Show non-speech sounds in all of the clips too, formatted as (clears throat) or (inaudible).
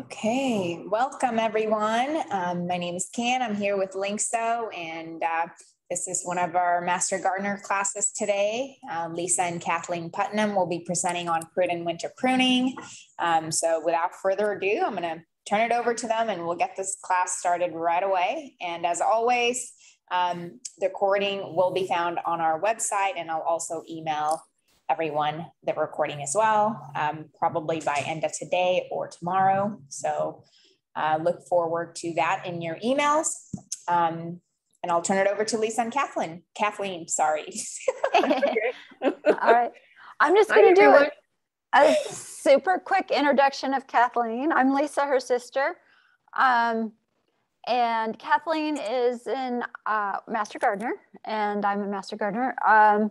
Okay, welcome everyone. Um, my name is Can. I'm here with Lyngso, and uh, this is one of our Master Gardener classes today. Uh, Lisa and Kathleen Putnam will be presenting on fruit and winter pruning. Um, so without further ado, I'm going to turn it over to them and we'll get this class started right away. And as always, um, the recording will be found on our website and I'll also email everyone the recording as well, um, probably by end of today or tomorrow. So uh, look forward to that in your emails. Um, and I'll turn it over to Lisa and Kathleen. Kathleen, sorry. (laughs) All right. I'm just going to do a, a, super quick introduction of Kathleen. I'm Lisa, her sister. Um, and Kathleen is in uh, Master Gardener, and I'm a Master Gardener. Um,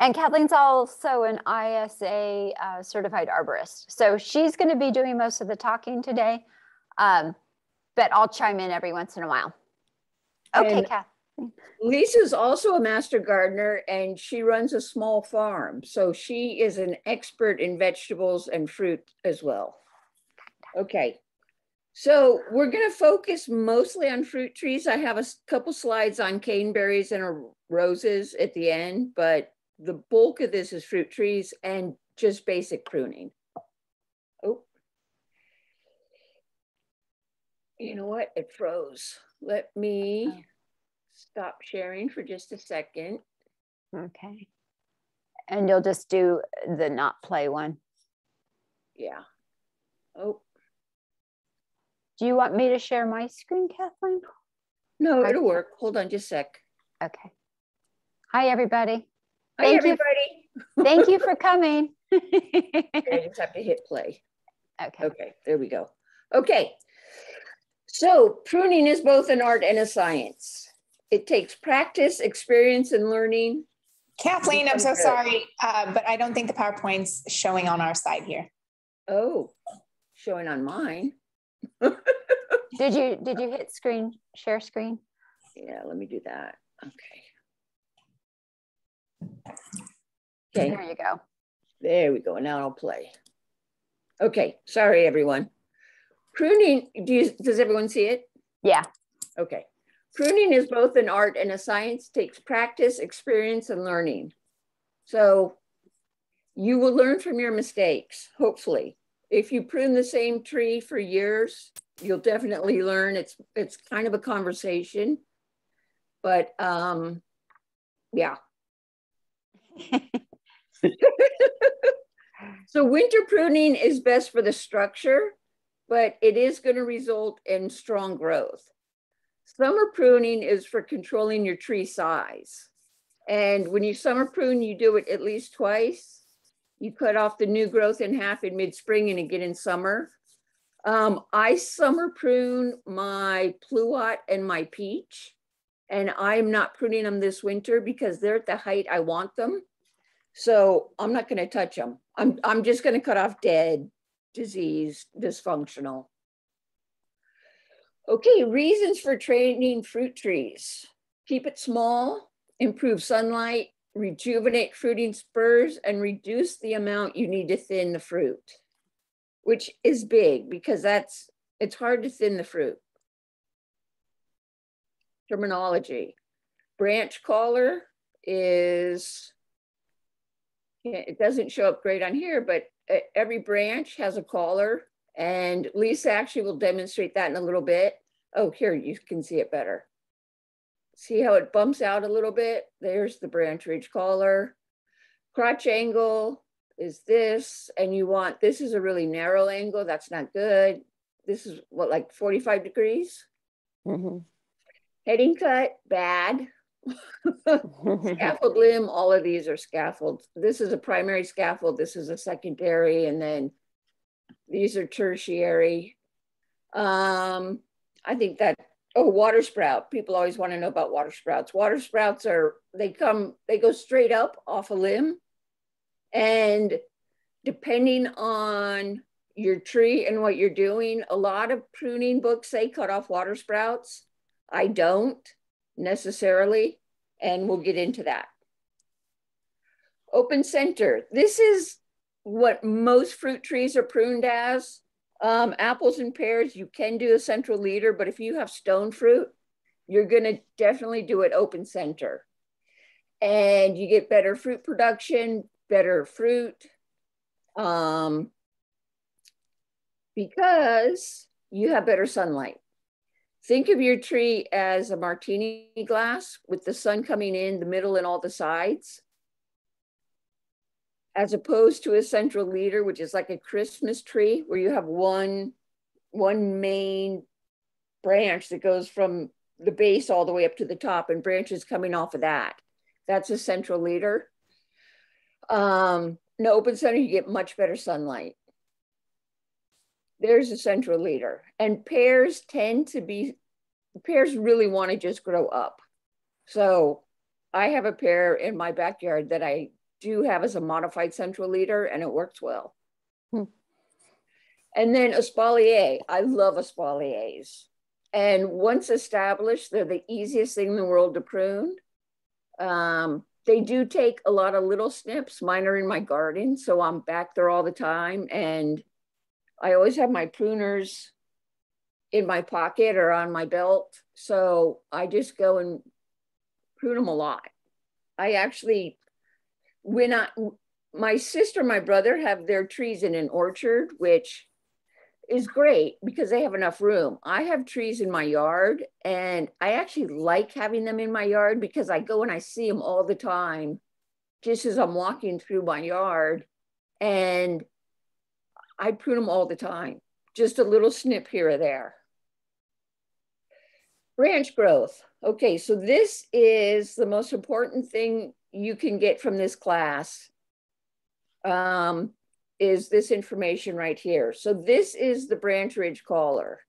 and Kathleen's also an ISA uh, certified arborist. So she's going to be doing most of the talking today, um, but I'll chime in every once in a while. Okay, and Kathleen. Lisa's also a master gardener and she runs a small farm. So she is an expert in vegetables and fruit as well. Okay. So we're going to focus mostly on fruit trees. I have a couple slides on caneberries and roses at the end, but the bulk of this is fruit trees and just basic pruning. Oh, you know what? It froze. Let me oh. stop sharing for just a second. Okay. And you'll just do the not play one. Yeah. Oh. Do you want me to share my screen, Kathleen? No, it'll work. Hold on just a sec. Okay. Hi, everybody. Hi, thank everybody. You, thank you for (laughs) coming. okay, I just have to hit play. Okay. Okay, there we go. Okay. So pruning is both an art and a science. It takes practice, experience, and learning. Kathleen, I'm so good. sorry, uh, but I don't think the PowerPoint's showing on our side here. Oh, showing on mine. (laughs) did you did you hit screen share screen? Yeah, let me do that. Okay. Okay. There you go. There we go. Now I'll play. Okay. Sorry, everyone. Pruning, do you, does everyone see it? Yeah. Okay. Pruning is both an art and a science, takes practice, experience, and learning. So you will learn from your mistakes, hopefully. If you prune the same tree for years, you'll definitely learn. It's it's kind of a conversation. But um, yeah, (laughs) (laughs) so winter pruning is best for the structure, but it is going to result in strong growth. Summer pruning is for controlling your tree size. And when you summer prune, you do it at least twice. You cut off the new growth in half in mid-spring and again in summer. Um, I summer prune my pluot and my peach and I'm not pruning them this winter because they're at the height I want them. So I'm not going to touch them. I'm, I'm just going to cut off dead, diseased, dysfunctional. Okay, reasons for training fruit trees. Keep it small, improve sunlight, rejuvenate fruiting spurs, and reduce the amount you need to thin the fruit, which is big because that's, it's hard to thin the fruit terminology. Branch collar is, it doesn't show up great on here, but every branch has a collar and Lisa actually will demonstrate that in a little bit. Oh, here, you can see it better. See how it bumps out a little bit? There's the branch ridge collar. Crotch angle is this, and you want, this is a really narrow angle. That's not good. This is what, like 45 degrees? Mm -hmm. Heading cut, bad. Scaffold limb, all of these are scaffolds. This is a primary scaffold, this is a secondary, and then these are tertiary. Um, I think that, oh, water sprout. People always want to know about water sprouts. Water sprouts are, they come, they go straight up off a limb. And depending on your tree and what you're doing, a lot of pruning books say cut off water sprouts. I don't necessarily, and we'll get into that. Open center. This is what most fruit trees are pruned as. Um, apples and pears, you can do a central leader, but if you have stone fruit, you're gonna definitely do it open center. And you get better fruit production, better fruit, um, because you have better sunlight. Think of your tree as a martini glass with the sun coming in the middle and all the sides, as opposed to a central leader, which is like a Christmas tree where you have one, one main branch that goes from the base all the way up to the top and branches coming off of that. That's a central leader. Um, in open center, you get much better sunlight. There's a central leader. And pears tend to be, pears really want to just grow up. So I have a pear in my backyard that I do have as a modified central leader and it works well. Hmm. And then espalier, I love espaliers. And once established, they're the easiest thing in the world to prune. Um, they do take a lot of little snips. Mine are in my garden, so I'm back there all the time. And I always have my pruners in my pocket or on my belt. So I just go and prune them a lot. I actually, when I, my sister, my brother have their trees in an orchard, which is great because they have enough room. I have trees in my yard and I actually like having them in my yard because I go and I see them all the time just as I'm walking through my yard and I prune them all the time, just a little snip here or there. Branch growth. Okay, so this is the most important thing you can get from this class. Um, is this information right here. So this is the branch ridge collar.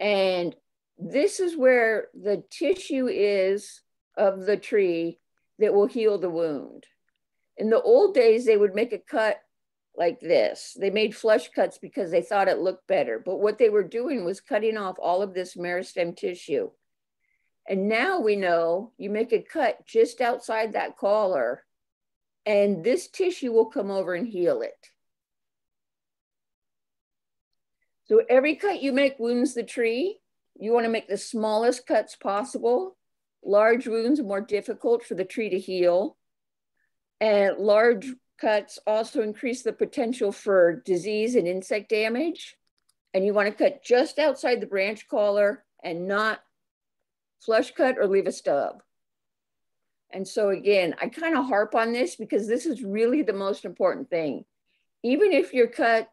And this is where the tissue is of the tree that will heal the wound. In the old days, they would make a cut like this. They made flush cuts because they thought it looked better. But what they were doing was cutting off all of this meristem tissue. And now we know you make a cut just outside that collar and this tissue will come over and heal it. So every cut you make wounds the tree. You want to make the smallest cuts possible. Large wounds are more difficult for the tree to heal. And large cuts also increase the potential for disease and insect damage. And you want to cut just outside the branch collar and not flush cut or leave a stub. And so again, I kind of harp on this because this is really the most important thing. Even if you're cut,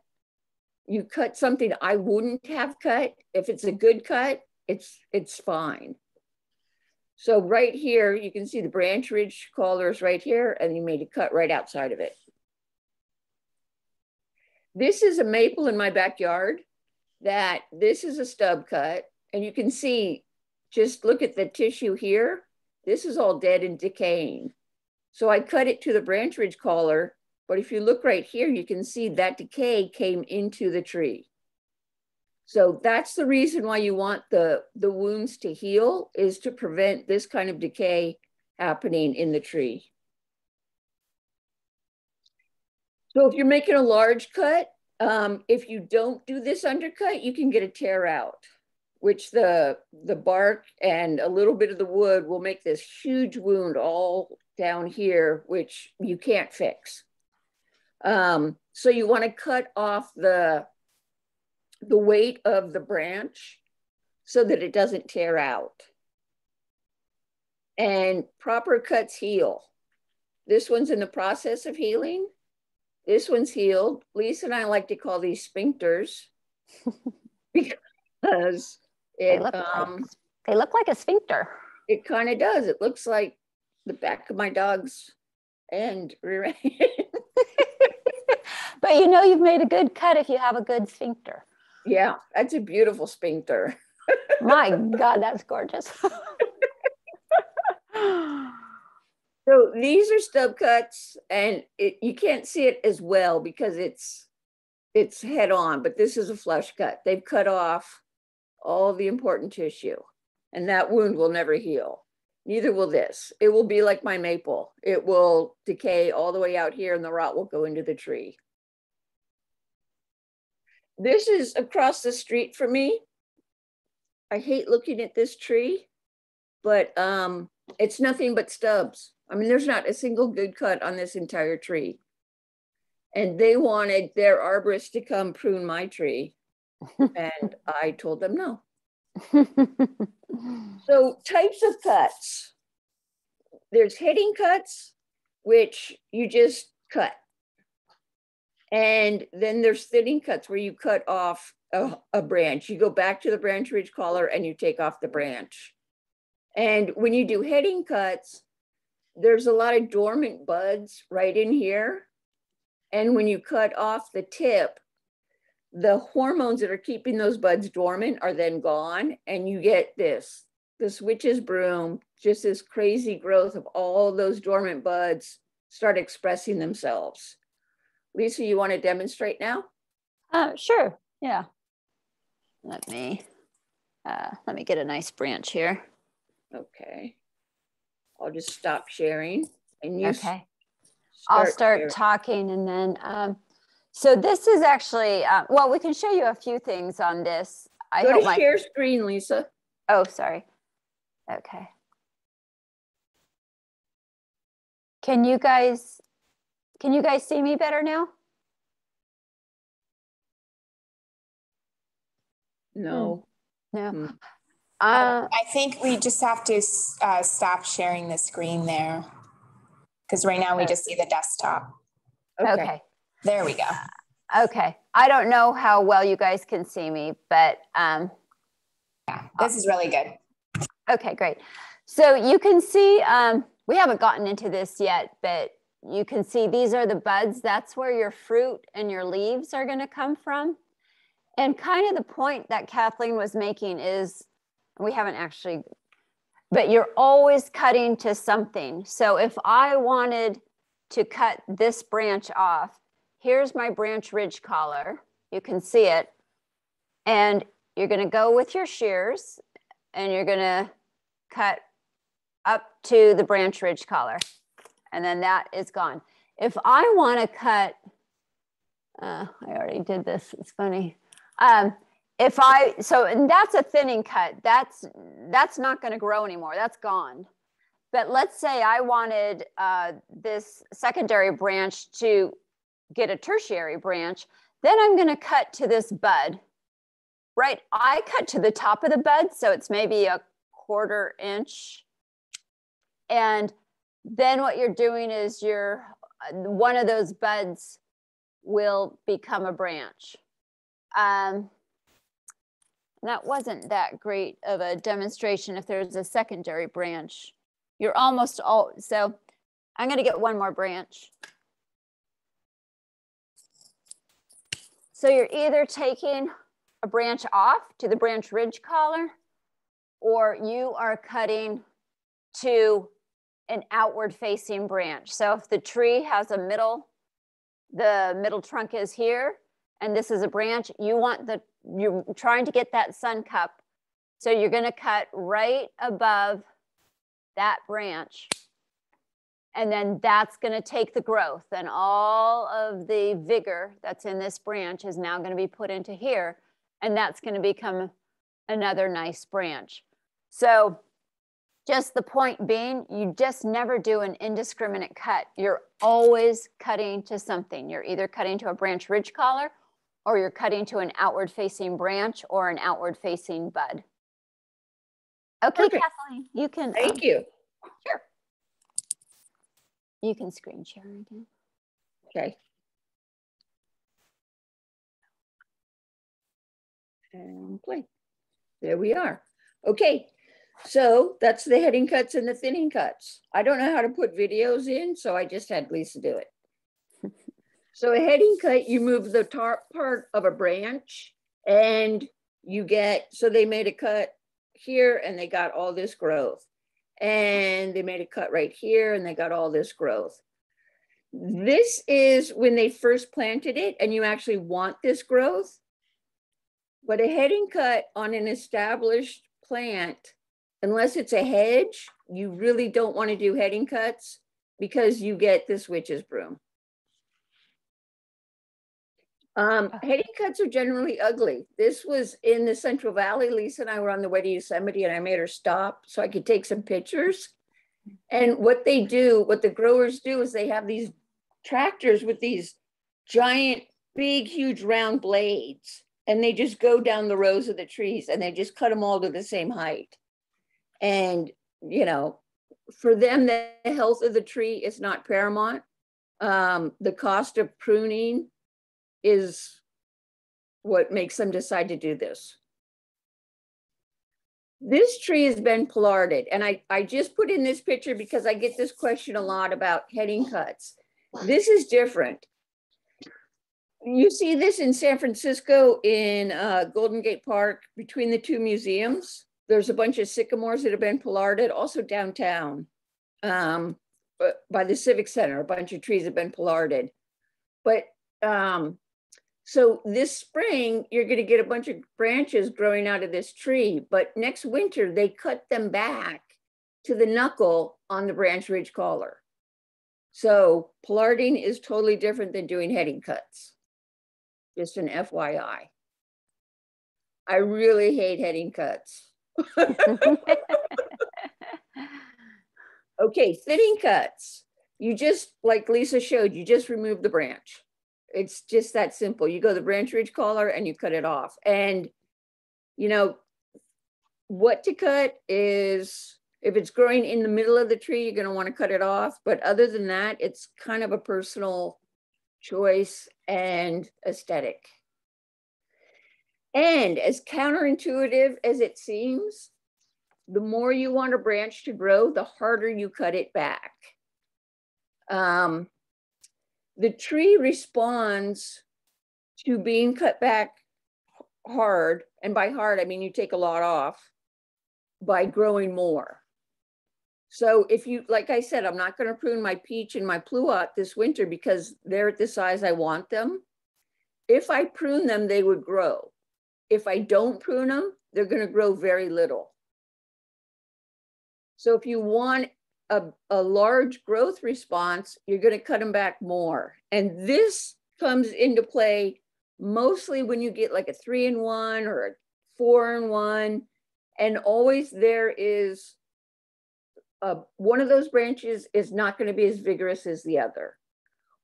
you cut something I wouldn't have cut, if it's a good cut, it's it's fine. So right here, you can see the branch ridge collars right here, and you made a cut right outside of it. This is a maple in my backyard that this is a stub cut. And you can see, just look at the tissue here. This is all dead and decaying. So I cut it to the branch ridge collar, but if you look right here, you can see that decay came into the tree. So that's the reason why you want the, the wounds to heal is to prevent this kind of decay happening in the tree. So if you're making a large cut, um, if you don't do this undercut, you can get a tear out which the the bark and a little bit of the wood will make this huge wound all down here, which you can't fix. Um, so you want to cut off the the weight of the branch so that it doesn't tear out. And proper cuts heal. This one's in the process of healing. This one's healed. Lisa and I like to call these sphincters (laughs) because it, they, look um, like, they look like a sphincter. It kind of does. It looks like the back of my dog's end. (laughs) (laughs) but you know you've made a good cut if you have a good sphincter. Yeah, that's a beautiful sphincter. (laughs) my God, that's gorgeous. (laughs) so these are stub cuts, and it, you can't see it as well because it's it's head on, but this is a flush cut. They've cut off all the important tissue, and that wound will never heal. Neither will this. It will be like my maple. It will decay all the way out here, and the rot will go into the tree. This is across the street from me. I hate looking at this tree, but um, it's nothing but stubs. I mean, there's not a single good cut on this entire tree. And they wanted their arborist to come prune my tree. (laughs) and I told them no. (laughs) so types of cuts. There's heading cuts, which you just cut. And then there's thinning cuts where you cut off a, a, branch. You go back to the branch ridge collar and you take off the branch. And when you do heading cuts, there's a lot of dormant buds right in here. And when you cut off the tip, the hormones that are keeping those buds dormant are then gone. And you get this, this witch's broom, just this crazy growth of all those dormant buds start expressing themselves. Lisa, you want to demonstrate now? Uh, sure, yeah. Let me, uh, let me get a nice branch here. Okay. I'll just stop sharing and you Okay. Start I'll start sharing. talking and then, um, so this is actually, uh, well, we can show you a few things on this. I Go to share screen, Lisa. Oh, sorry. Okay. Can you guys, can you guys see me better now? No. No. Hmm. Uh, I think we just have to uh, stop sharing the screen there because right now we just see the desktop. Okay. okay. There we go. Uh, okay. I don't know how well you guys can see me, but um, yeah, this is really good. Okay, great. So you can see, um, we haven't gotten into this yet, but you can see these are the buds. That's where your fruit and your leaves are going to come from. And kind of the point that Kathleen was making is we haven't actually, but you're always cutting to something. So if I wanted to cut this branch off, here's my branch ridge collar. You can see it. And you're going to go with your shears and you're going to cut up to the branch ridge collar. And then that is gone. If I want to cut, uh, I already did this, it's funny. Um, if I, so, and that's a thinning cut, that's, that's not going to grow anymore. That's gone. But let's say I wanted uh, this secondary branch to get a tertiary branch, then I'm going to cut to this bud, right? I cut to the top of the bud, so it's maybe a quarter inch. And then what you're doing is you're, uh, one of those buds will become a branch. Um, that wasn't that great of a demonstration if there's a secondary branch. You're almost all, so I'm gonna get one more branch. So you're either taking a branch off to the branch ridge collar or you are cutting to an outward facing branch. So if the tree has a middle, the middle trunk is here, and this is a branch, you want the you're trying to get that sun cup. So you're going to cut right above that branch. And then that's going to take the growth and all of the vigor that's in this branch is now going to be put into here. And that's going to become another nice branch. So just the point being, you just never do an indiscriminate cut. You're always cutting to something. You're either cutting to a branch ridge collar or you're cutting to an outward facing branch or an outward facing bud. Okay, Perfect. Kathleen, you can. Thank um, you. Sure. You can screen share again. Okay. And play. There we are. Okay, so that's the heading cuts and the thinning cuts. I don't know how to put videos in, so I just had Lisa do it. (laughs) So a heading cut, you move the top part of a branch and you get, so they made a cut here and they got all this growth. And they made a cut right here and they got all this growth. This is when they first planted it and you actually want this growth. But a heading cut on an established plant, unless it's a hedge, you really don't want to do heading cuts because you get this witch's broom. Um, heading cuts are generally ugly. This was in the Central Valley. Lisa and I were on the way to Yosemite and I made her stop so I could take some pictures. And what they do, what the growers do is they have these tractors with these giant, big, huge round blades. And they just go down the rows of the trees and they just cut them all to the same height. And, you know, for them, the health of the tree is not paramount. Um, the cost of pruning is what makes them decide to do this. This tree has been pollarded, and I, I just put in this picture because I get this question a lot about heading cuts. This is different. You see this in San Francisco in uh, Golden Gate Park between the two museums. There's a bunch of sycamores that have been pollarded, also downtown um, by the Civic Center, a bunch of trees have been pollarded. But um, so this spring, you're going to get a bunch of branches growing out of this tree, but next winter, they cut them back to the knuckle on the branch ridge collar. So pollarding is totally different than doing heading cuts. Just an FYI. I really hate heading cuts. (laughs) okay, thinning cuts. You just, like Lisa showed, you just remove the branch. It's just that simple. You go the branch ridge collar and you cut it off. And, you know, what to cut is if it's growing in the middle of the tree, you're going to want to cut it off. But other than that, it's kind of a personal choice and aesthetic. And as counterintuitive as it seems, the more you want a branch to grow, the harder you cut it back. Um, the tree responds to being cut back hard, and by hard, I mean you take a lot off by growing more. So if you, like I said, I'm not going to prune my peach and my pluot this winter because they're at the size I want them. If I prune them, they would grow. If I don't prune them, they're going to grow very little. So if you want a, a large growth response, you're going to cut them back more. And this comes into play mostly when you get like a three in one or a four in one. And always there is a, one of those branches is not going to be as vigorous as the other.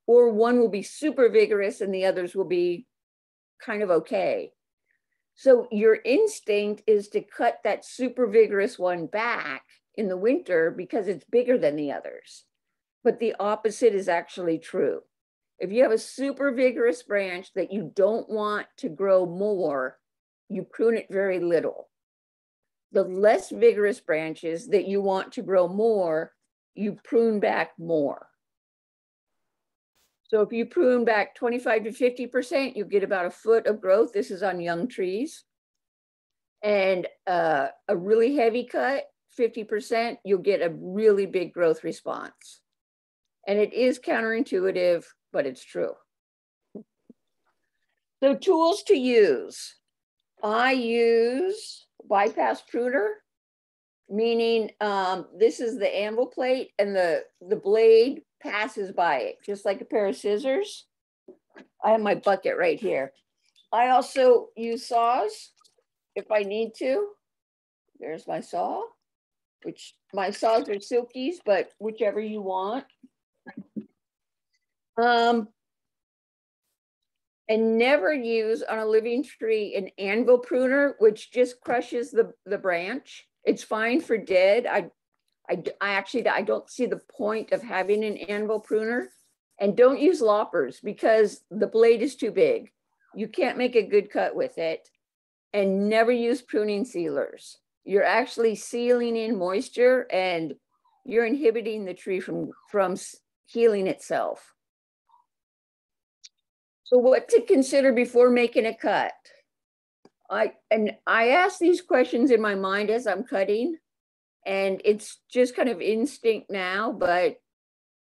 Or one will be super vigorous and the others will be kind of okay. So your instinct is to cut that super vigorous one back in the winter because it's bigger than the others. But the opposite is actually true. If you have a super vigorous branch that you don't want to grow more, you prune it very little. The less vigorous branches that you want to grow more, you prune back more. So if you prune back 25 to 50%, you get about a foot of growth. This is on young trees. And uh, a really heavy cut, 50%, you'll get a really big growth response. And it is counterintuitive, but it's true. So tools to use. I use bypass pruner, meaning um, this is the anvil plate and the, the blade passes by it, just like a pair of scissors. I have my bucket right here. I also use saws if I need to. There's my saw which my saws are silkies, but whichever you want. Um, and never use on a living tree an anvil pruner, which just crushes the, the branch. It's fine for dead. I, I, I actually, I don't see the point of having an anvil pruner. And don't use loppers because the blade is too big. You can't make a good cut with it. And never use pruning sealers you're actually sealing in moisture and you're inhibiting the tree from, from healing itself. So what to consider before making a cut? I and I ask these questions in my mind as I'm cutting, and it's just kind of instinct now, but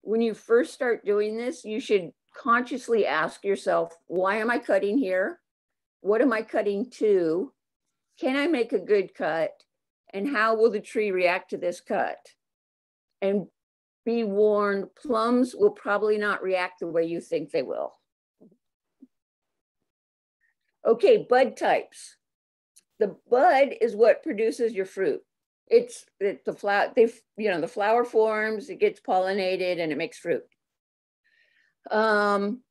when you first start doing this, you should consciously ask yourself, why am I cutting here? What am I cutting to? Can I make a good cut? and how will the tree react to this cut? And be warned, plums will probably not react the way you think they will. Okay, bud types. The bud is what produces your fruit. It's, it's the flower, they, you know, the flower forms, it gets pollinated and it makes fruit. Um,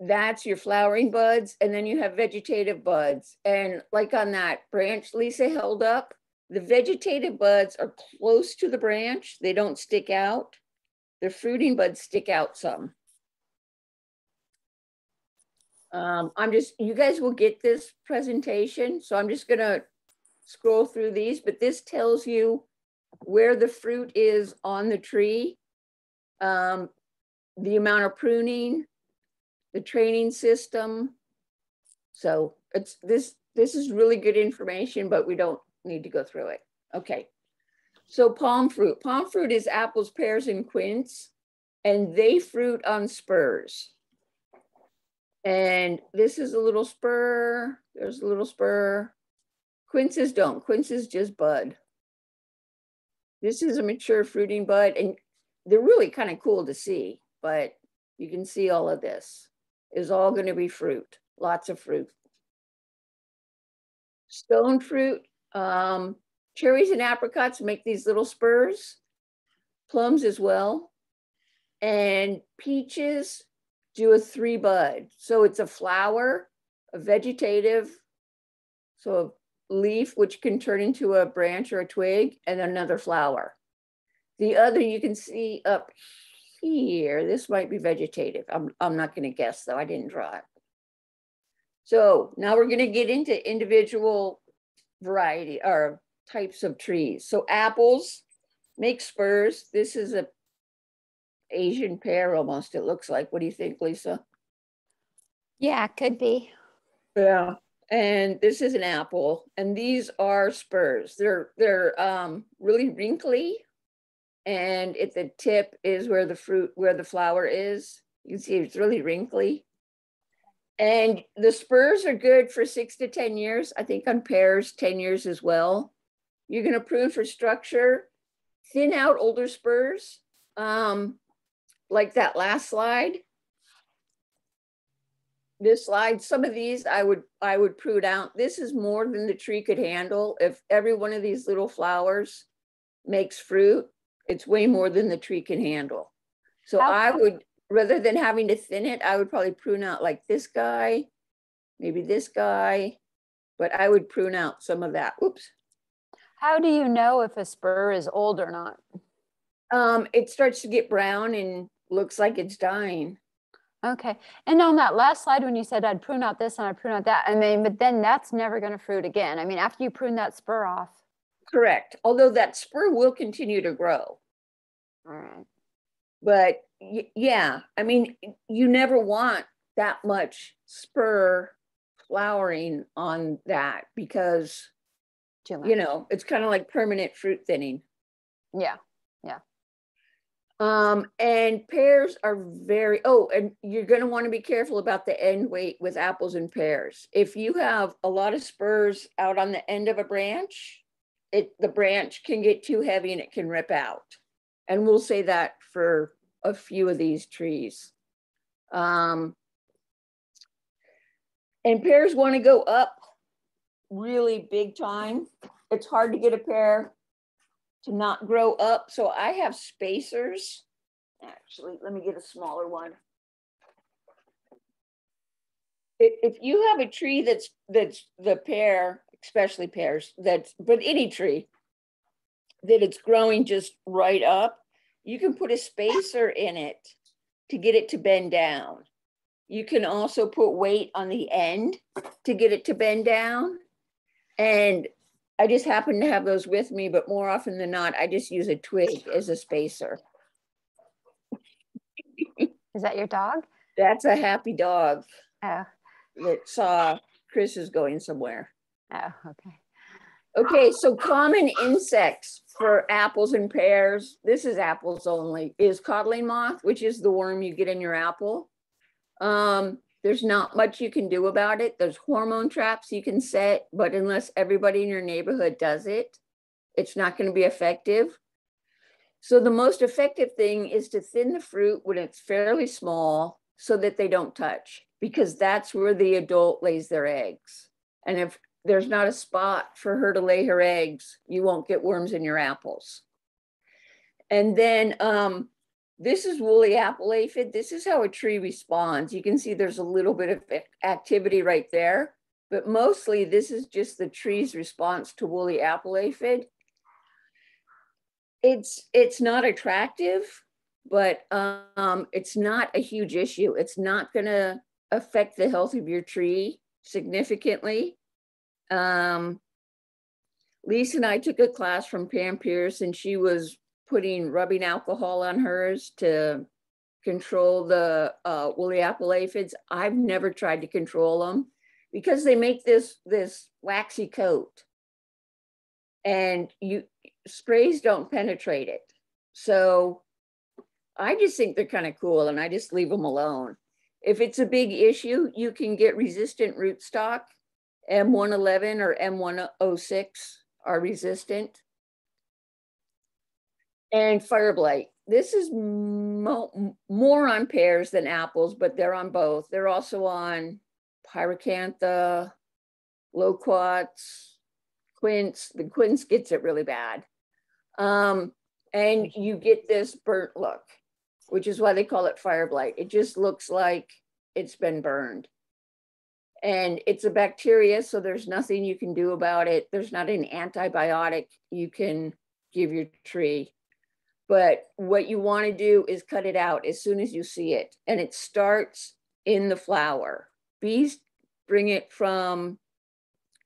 that's your flowering buds. And then you have vegetative buds. And like on that branch Lisa held up, the vegetative buds are close to the branch. They don't stick out. The fruiting buds stick out some. Um, I'm just, you guys will get this presentation. So I'm just gonna scroll through these, but this tells you where the fruit is on the tree, um, the amount of pruning, the training system. So it's this, this is really good information, but we don't need to go through it. Okay. So pome fruit, pome fruit is apples, pears, and quince, and they fruit on spurs. And this is a little spur, there's a little spur. Quinces don't, quinces just bud. This is a mature fruiting bud, and they're really kind of cool to see, but you can see all of this is all going to be fruit, lots of fruit. Stone fruit, um, cherries and apricots make these little spurs, plums as well. And peaches do a three bud. So it's a flower, a vegetative, so leaf, which can turn into a branch or a twig, and another flower. The other you can see up here, this might be vegetative. I'm, I'm not going to guess though, I didn't draw it. So now we're going to get into individual variety or types of trees. So apples make spurs. This is a Asian pear almost, it looks like. What do you think, Lisa? Yeah, could be. Yeah. And this is an apple, and these are spurs. They're they're um, really wrinkly, and at the tip is where the fruit, where the flower is. You can see it's really wrinkly. And the spurs are good for six to 10 years. I think on pears, 10 years as well. You're going to prune for structure, thin out older spurs, um, like that last slide. This slide, some of these I would I would prune out. This is more than the tree could handle. If every one of these little flowers makes fruit, it's way more than the tree can handle. So How I would rather than having to thin it, I would probably prune out like this guy, maybe this guy, but I would prune out some of that. Oops. How do you know if a spur is old or not? Um, it starts to get brown and looks like it's dying. Okay. And on that last slide, when you said I'd prune out this and I'd prune out that, I mean, but then that's never going to fruit again. I mean, after you prune that spur off. Correct. Although that spur will continue to grow. All right. But yeah, I mean, you never want that much spur flowering on that because you know it's kind of like permanent fruit thinning. Yeah, yeah. Um, and pears are very oh, and you're going to want to be careful about the end weight with apples and pears. If you have a lot of spurs out on the end of a branch, it the branch can get too heavy and it can rip out. And we'll say that for a few of these trees. Um, and pears want to go up really big time. It's hard to get a pear to not grow up. So I have spacers. Actually, let me get a smaller one. If you have a tree that's that's the pear, especially pears, that's but any tree that it's growing just right up, you can put a spacer in it to get it to bend down. You can also put weight on the end to get it to bend down. And I just happen to have those with me, but more often than not, I just use a twig as a spacer. Is that your dog? That's a happy dog. Oh. That saw Chris is going somewhere. Oh, okay. Okay, so common insects for apples and pears, this is apples only, is codling moth, which is the worm you get in your apple. Um, there's not much you can do about it. There's hormone traps you can set, but unless everybody in your neighborhood does it, it's not going to be effective. So the most effective thing is to thin the fruit when it's fairly small so that they don't touch. because that's where the adult lays their eggs. And if there's not a spot for her to lay her eggs, you won't get worms in your apples. And then um, this is woolly apple aphid. This is how a tree responds. You can see there's a little bit of activity right there, but mostly this is just the tree's response to woolly apple aphid. It's, it's not attractive, but um, it's not a huge issue. It's not gonna affect the health of your tree significantly. Um, Lisa and I took a class from Pam Peirce and she was putting rubbing alcohol on hers to control the uh, woolly apple aphids. I've never tried to control them because they make this this waxy coat and you sprays don't penetrate it. So I just think they're kind of cool and I just leave them alone. If it's a big issue, you can get resistant rootstock. M111 or M106 are resistant and fire blight. This is mo more on pears than apples, but they're on both. They're also on pyracantha, loquats, quince. The quince gets it really bad. Um, and you get this burnt look, which is why they call it fire blight. It just looks like it's been burned. And it's a bacteria, so there's nothing you can do about it. There's not an antibiotic you can give your tree. But what you want to do is cut it out as soon as you see it. And it starts in the flower. Bees bring it from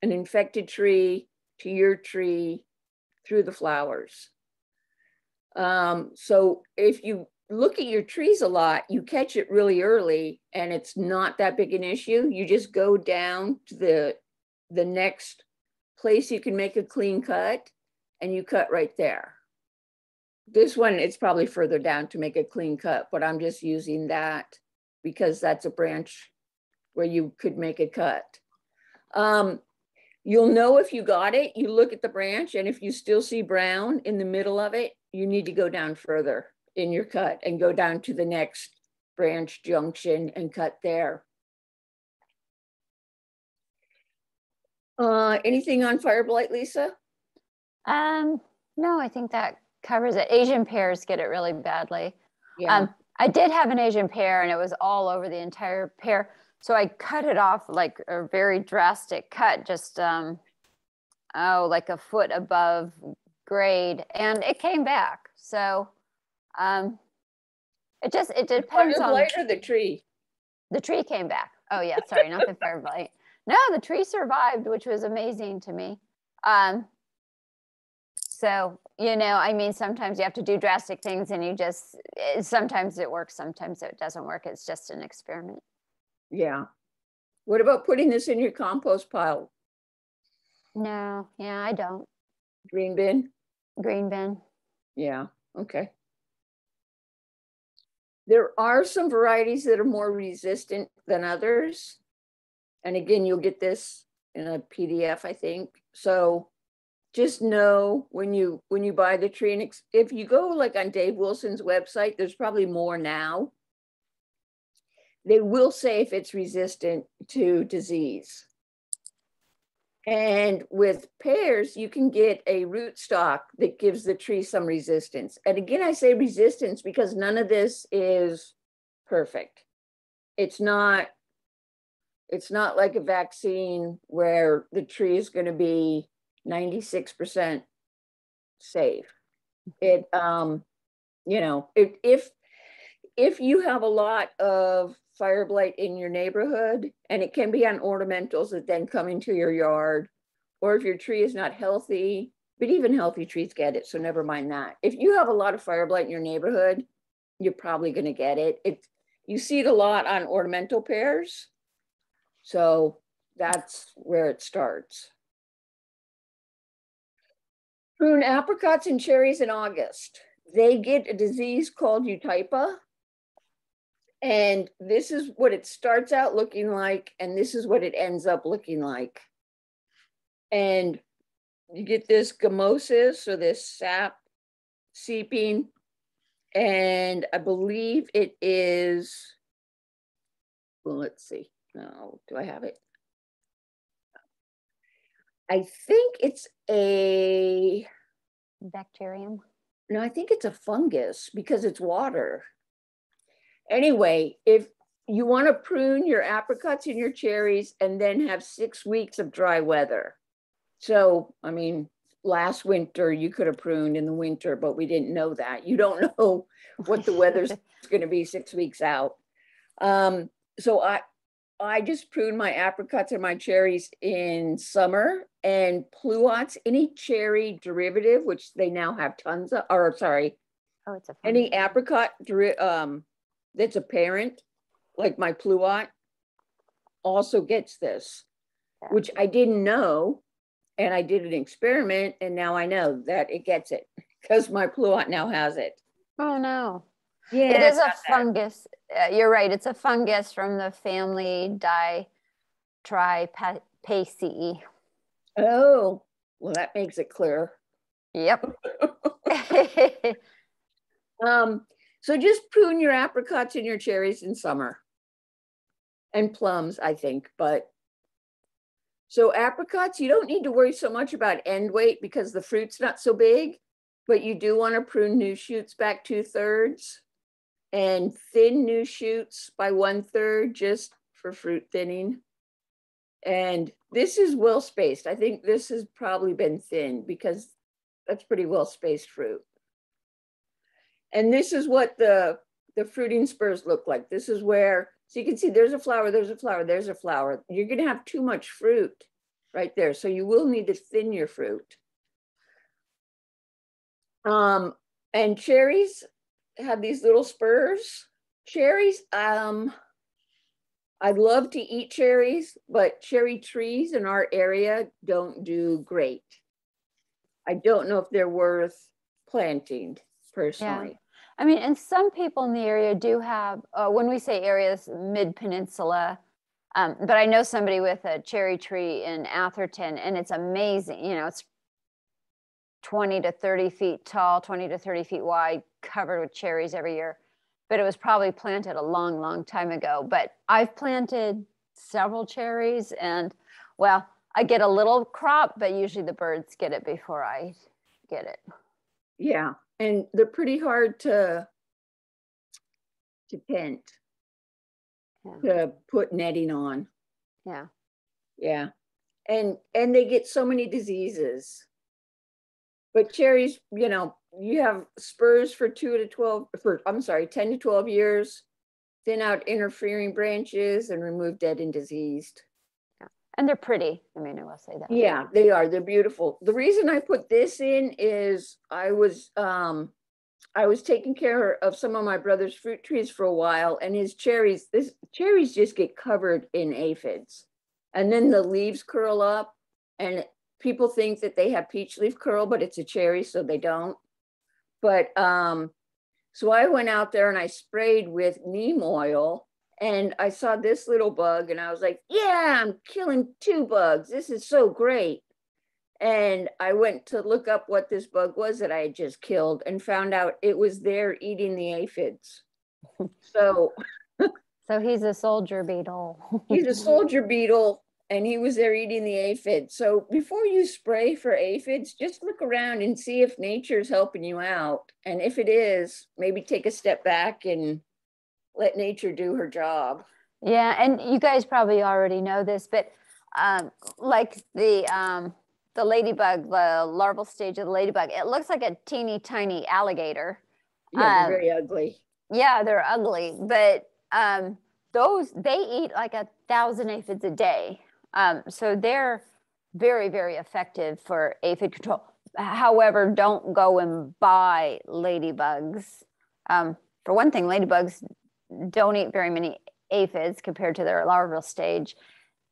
an infected tree to your tree through the flowers. Um, so if you look at your trees a lot, you catch it really early and it's not that big an issue. You just go down to the, the next place you can make a clean cut and you cut right there. This one, it's probably further down to make a clean cut, but I'm just using that because that's a branch where you could make a cut. Um, you'll know if you got it, you look at the branch and if you still see brown in the middle of it, you need to go down further in your cut and go down to the next branch junction and cut there. Uh, anything on fire blight, Lisa? Um, no, I think that covers it. Asian pears get it really badly. Yeah. Um, I did have an Asian pear and it was all over the entire pear. So I cut it off like a very drastic cut, just, um, oh, like a foot above grade and it came back. So um, it just, it depends on. The or the tree? The tree came back. Oh yeah, sorry, not the (laughs) fire blight. No, the tree survived, which was amazing to me. Um, so, you know, I mean, sometimes you have to do drastic things and you just, eh, sometimes it works, sometimes it doesn't work. It's just an experiment. Yeah. What about putting this in your compost pile? No, yeah, I don't. Green bin? Green bin. Yeah, okay. There are some varieties that are more resistant than others. And again, you'll get this in a PDF, I think. So just know when you when you buy the tree and if you go like on Dave Wilson's website, there's probably more now. They will say if it's resistant to disease. And with pears, you can get a root stock that gives the tree some resistance. And again, I say resistance because none of this is perfect. It's not, it's not like a vaccine where the tree is going to be 96% safe. It, um, you know, if, if, if you have a lot of fire blight in your neighborhood, and it can be on ornamentals that then come into your yard, or if your tree is not healthy, but even healthy trees get it, so never mind that. If you have a lot of fire blight in your neighborhood, you're probably gonna get it. It You see it a lot on ornamental pears, so that's where it starts. Prune apricots and cherries in August. They get a disease called eutypa. And this is what it starts out looking like, and this is what it ends up looking like. And you get this gummosis or this sap seeping. And I believe it is well, let's see. No, do I have it? I think it's a bacterium. No, I think it's a fungus because it's water. Anyway, if you want to prune your apricots and your cherries and then have six weeks of dry weather. So, I mean, last winter you could have pruned in the winter, but we didn't know that. You don't (laughs) know what the weather's (laughs) going to be six weeks out. Um, so I, I just prune my apricots and my cherries in summer and pluots, any cherry derivative, which they now have tons of, or sorry, oh, it's a any apricot um, that's a parent, like my pluot, also gets this, yeah. which I didn't know. And I did an experiment and now I know that it gets it (laughs) because my pluot now has it. Oh no. Yeah, it is a fungus. Uh, you're right. It's a fungus from the family Diatrypaceae. Oh, well, that makes it clear. Yep. (laughs) um, so just prune your apricots and your cherries in summer, and plums, I think. But so apricots, you don't need to worry so much about end weight because the fruit's not so big. But you do want to prune new shoots back two thirds and thin new shoots by one third just for fruit thinning. And this is well spaced. I think this has probably been thin because that's pretty well spaced fruit. And this is what the, the fruiting spurs look like. This is where, so you can see there's a flower, there's a flower, there's a flower. You're gonna have too much fruit right there. So you will need to thin your fruit. Um, and cherries, have these little spurs. Cherries, um, I'd love to eat cherries, but cherry trees in our area don't do great. I don't know if they're worth planting personally. Yeah. I mean, and some people in the area do have, uh, when we say areas, mid peninsula, um, but I know somebody with a cherry tree in Atherton, and it's amazing. You know, it's 20 to 30 feet tall, 20 to 30 feet wide, covered with cherries every year. But it was probably planted a long, long time ago. But I've planted several cherries and well, I get a little crop, but usually the birds get it before I get it. Yeah. And they're pretty hard to to tent, yeah. to put netting on. Yeah. Yeah. And and they get so many diseases. But cherries, you know, you have spurs for two to 12, for, I'm sorry, 10 to 12 years, thin out interfering branches and remove dead and diseased. Yeah. And they're pretty. I mean, I will say that. Yeah, they are. They're beautiful. The reason I put this in is I was, um, I was taking care of some of my brother's fruit trees for a while and his cherries, this cherries just get covered in aphids. And then the leaves curl up and people think that they have peach leaf curl, but it's a cherry, so they don't. But um, so I went out there and I sprayed with neem oil and I saw this little bug and I was like, yeah, I'm killing two bugs. This is so great. And I went to look up what this bug was that I had just killed and found out it was there eating the aphids. (laughs) So So he's a soldier beetle. he's a soldier beetle and he was there eating the aphid. So before you spray for aphids, just look around and see if nature's helping you out. And if it is, maybe take a step back and let nature do her job. Yeah, and you guys probably already know this, but um, like the um, the ladybug, the larval stage of the ladybug, it looks like a teeny tiny alligator. Yeah, um, very ugly. Yeah, they're ugly, but um, those they eat like a thousand aphids a day um, so they're very, very effective for aphid control. However, don't go and buy ladybugs. Um, for one thing, ladybugs don't eat very many aphids compared to their larval stage.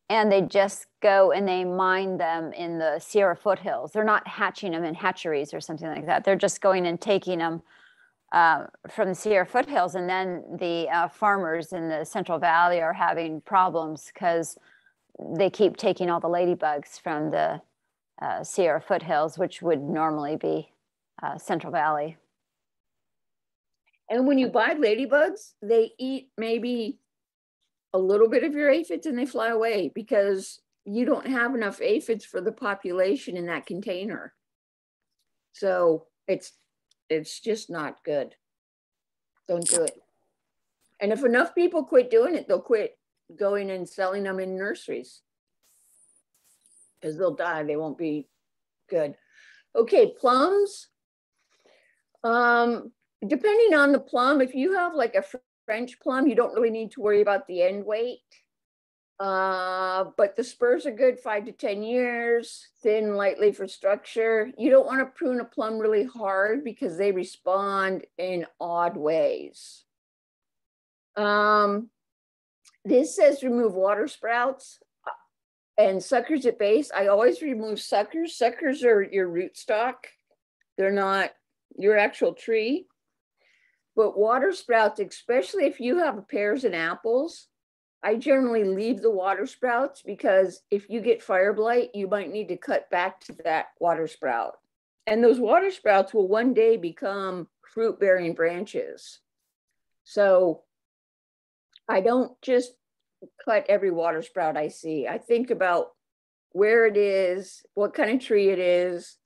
And they just go and they mine them in the Sierra foothills. They're not hatching them in hatcheries or something like that. They're just going and taking them uh, from the Sierra foothills. And then the uh, farmers in the Central Valley are having problems because they keep taking all the ladybugs from the uh, Sierra foothills, which would normally be uh, Central Valley. And when you buy ladybugs, they eat maybe a little bit of your aphids and they fly away because you don't have enough aphids for the population in that container. So it's it's just not good. Don't do it. And if enough people quit doing it, they'll quit going and selling them in nurseries because they'll die. They won't be good. Okay, plums. Um, depending on the plum, if you have like a French plum, you don't really need to worry about the end weight. Uh, but the spurs are good five to 10 years, thin lightly for structure. You don't want to prune a plum really hard because they respond in odd ways. Um, this says remove water sprouts uh, and suckers at base. I always remove suckers. Suckers are your rootstock. They're not your actual tree. But water sprouts, especially if you have pears and apples, I generally leave the water sprouts because if you get fire blight, you might need to cut back to that water sprout. And those water sprouts will one day become fruit bearing branches. So I don't just cut every water sprout I see. I think about where it is, what kind of tree it is,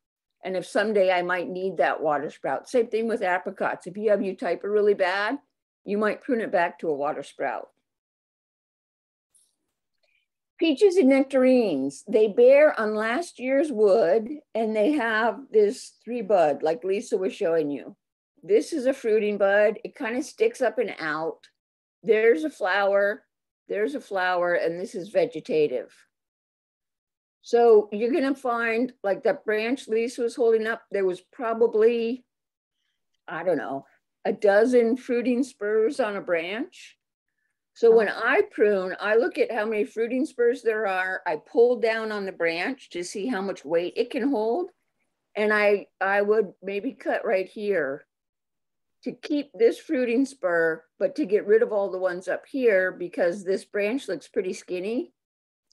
and if someday I might need that water sprout. Same thing with apricots. If you have eutypa really bad, you might prune it back to a water sprout. Peaches and nectarines, they bear on last year's wood and they have this three bud like Lisa was showing you. This is a fruiting bud. It kind of sticks up and out. There's a flower, there's a flower, and this is vegetative. So you're gonna find like that branch Lisa was holding up, there was probably, I don't know, a dozen fruiting spurs on a branch. So when I prune, I look at how many fruiting spurs there are. I pull down on the branch to see how much weight it can hold. And I, I would maybe cut right here to keep this fruiting spur, but to get rid of all the ones up here because this branch looks pretty skinny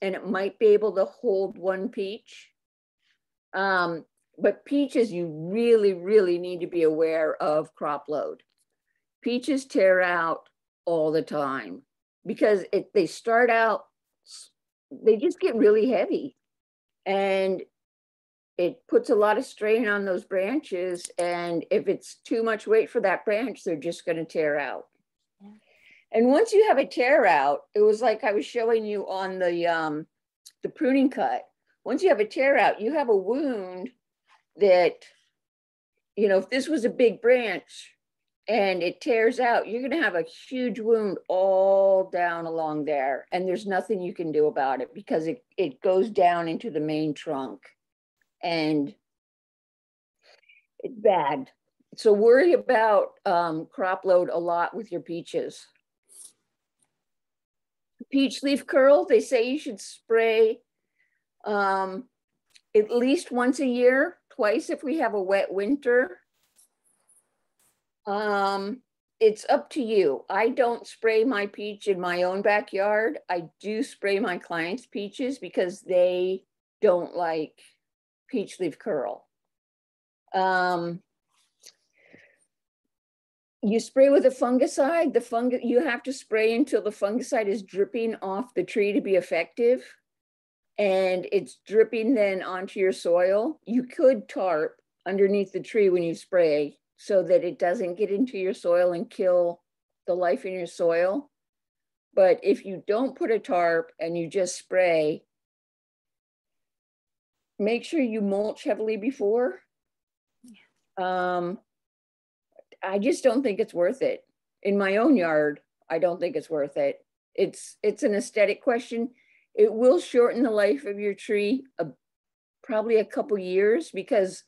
and it might be able to hold one peach. Um, but peaches, you really, really need to be aware of crop load. Peaches tear out all the time because it, they start out, they just get really heavy and it puts a lot of strain on those branches. And if it's too much weight for that branch, they're just going to tear out. And once you have a tear out, it was like I was showing you on the um, the pruning cut. Once you have a tear out, you have a wound that, you know, if this was a big branch and it tears out, you're going to have a huge wound all down along there. And there's nothing you can do about it because it, it goes down into the main trunk and it's bad. So worry about um, crop load a lot with your peaches peach leaf curl, they say you should spray um, at least once a year, twice if we have a wet winter. Um, it's up to you. I don't spray my peach in my own backyard. I do spray my clients' peaches because they don't like peach leaf curl. Um, you spray with a fungicide, the fungus you have to spray until the fungicide is dripping off the tree to be effective. And it's dripping then onto your soil. You could tarp underneath the tree when you spray so that it doesn't get into your soil and kill the life in your soil. But if you don't put a tarp and you just spray, make sure you mulch heavily before. Um, I just don't think it's worth it. In my own yard, I don't think it's worth it. It's it's an aesthetic question. It will shorten the life of your tree a, probably a couple years because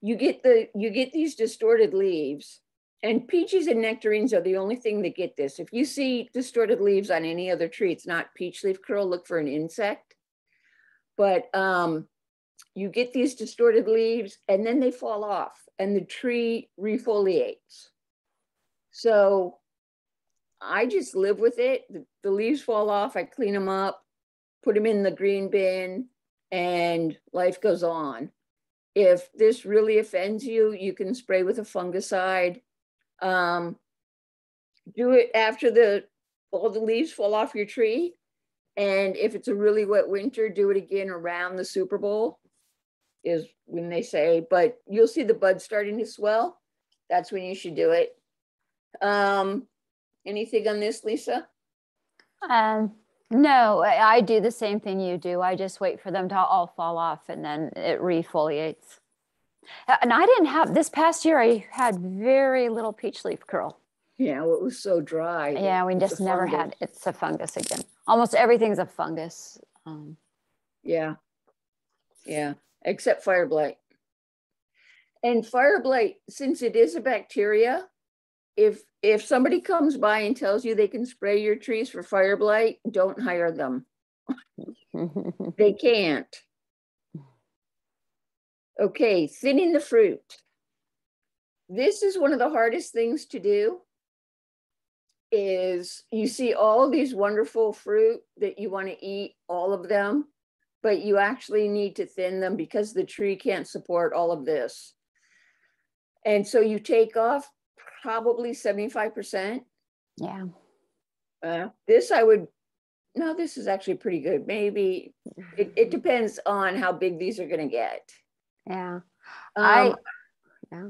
you get the you get these distorted leaves and peaches and nectarines are the only thing that get this. If you see distorted leaves on any other tree, it's not peach leaf curl, look for an insect. But um, you get these distorted leaves and then they fall off and the tree refoliates. So I just live with it. The, the, leaves fall off, I clean them up, put them in the green bin, and life goes on. If this really offends you, you can spray with a fungicide. Um, do it after the all the leaves fall off your tree. And if it's a really wet winter, do it again around the Super Bowl is when they say, but you'll see the buds starting to swell. That's when you should do it. Um, anything on this, Lisa? Um, no, I, I do the same thing you do. I just wait for them to all fall off and then it refoliates. Uh, and I didn't have this past year. I had very little peach leaf curl. Yeah, well, it was so dry. Yeah, we just never fungus. had. It's a fungus again. Almost everything's a fungus. Um, yeah, yeah, except fire blight. And fire blight, since it is a bacteria, if if somebody comes by and tells you they can spray your trees for fire blight, don't hire them. (laughs) they can't. Okay, thinning the fruit. This is one of the hardest things to do is you see all these wonderful fruit that you want to eat, all of them, but you actually need to thin them because the tree can't support all of this. And so you take off probably 75%. Yeah. Uh, this I would, no, this is actually pretty good. Maybe it, it (laughs) depends on how big these are going to get. Yeah. Um, I, yeah.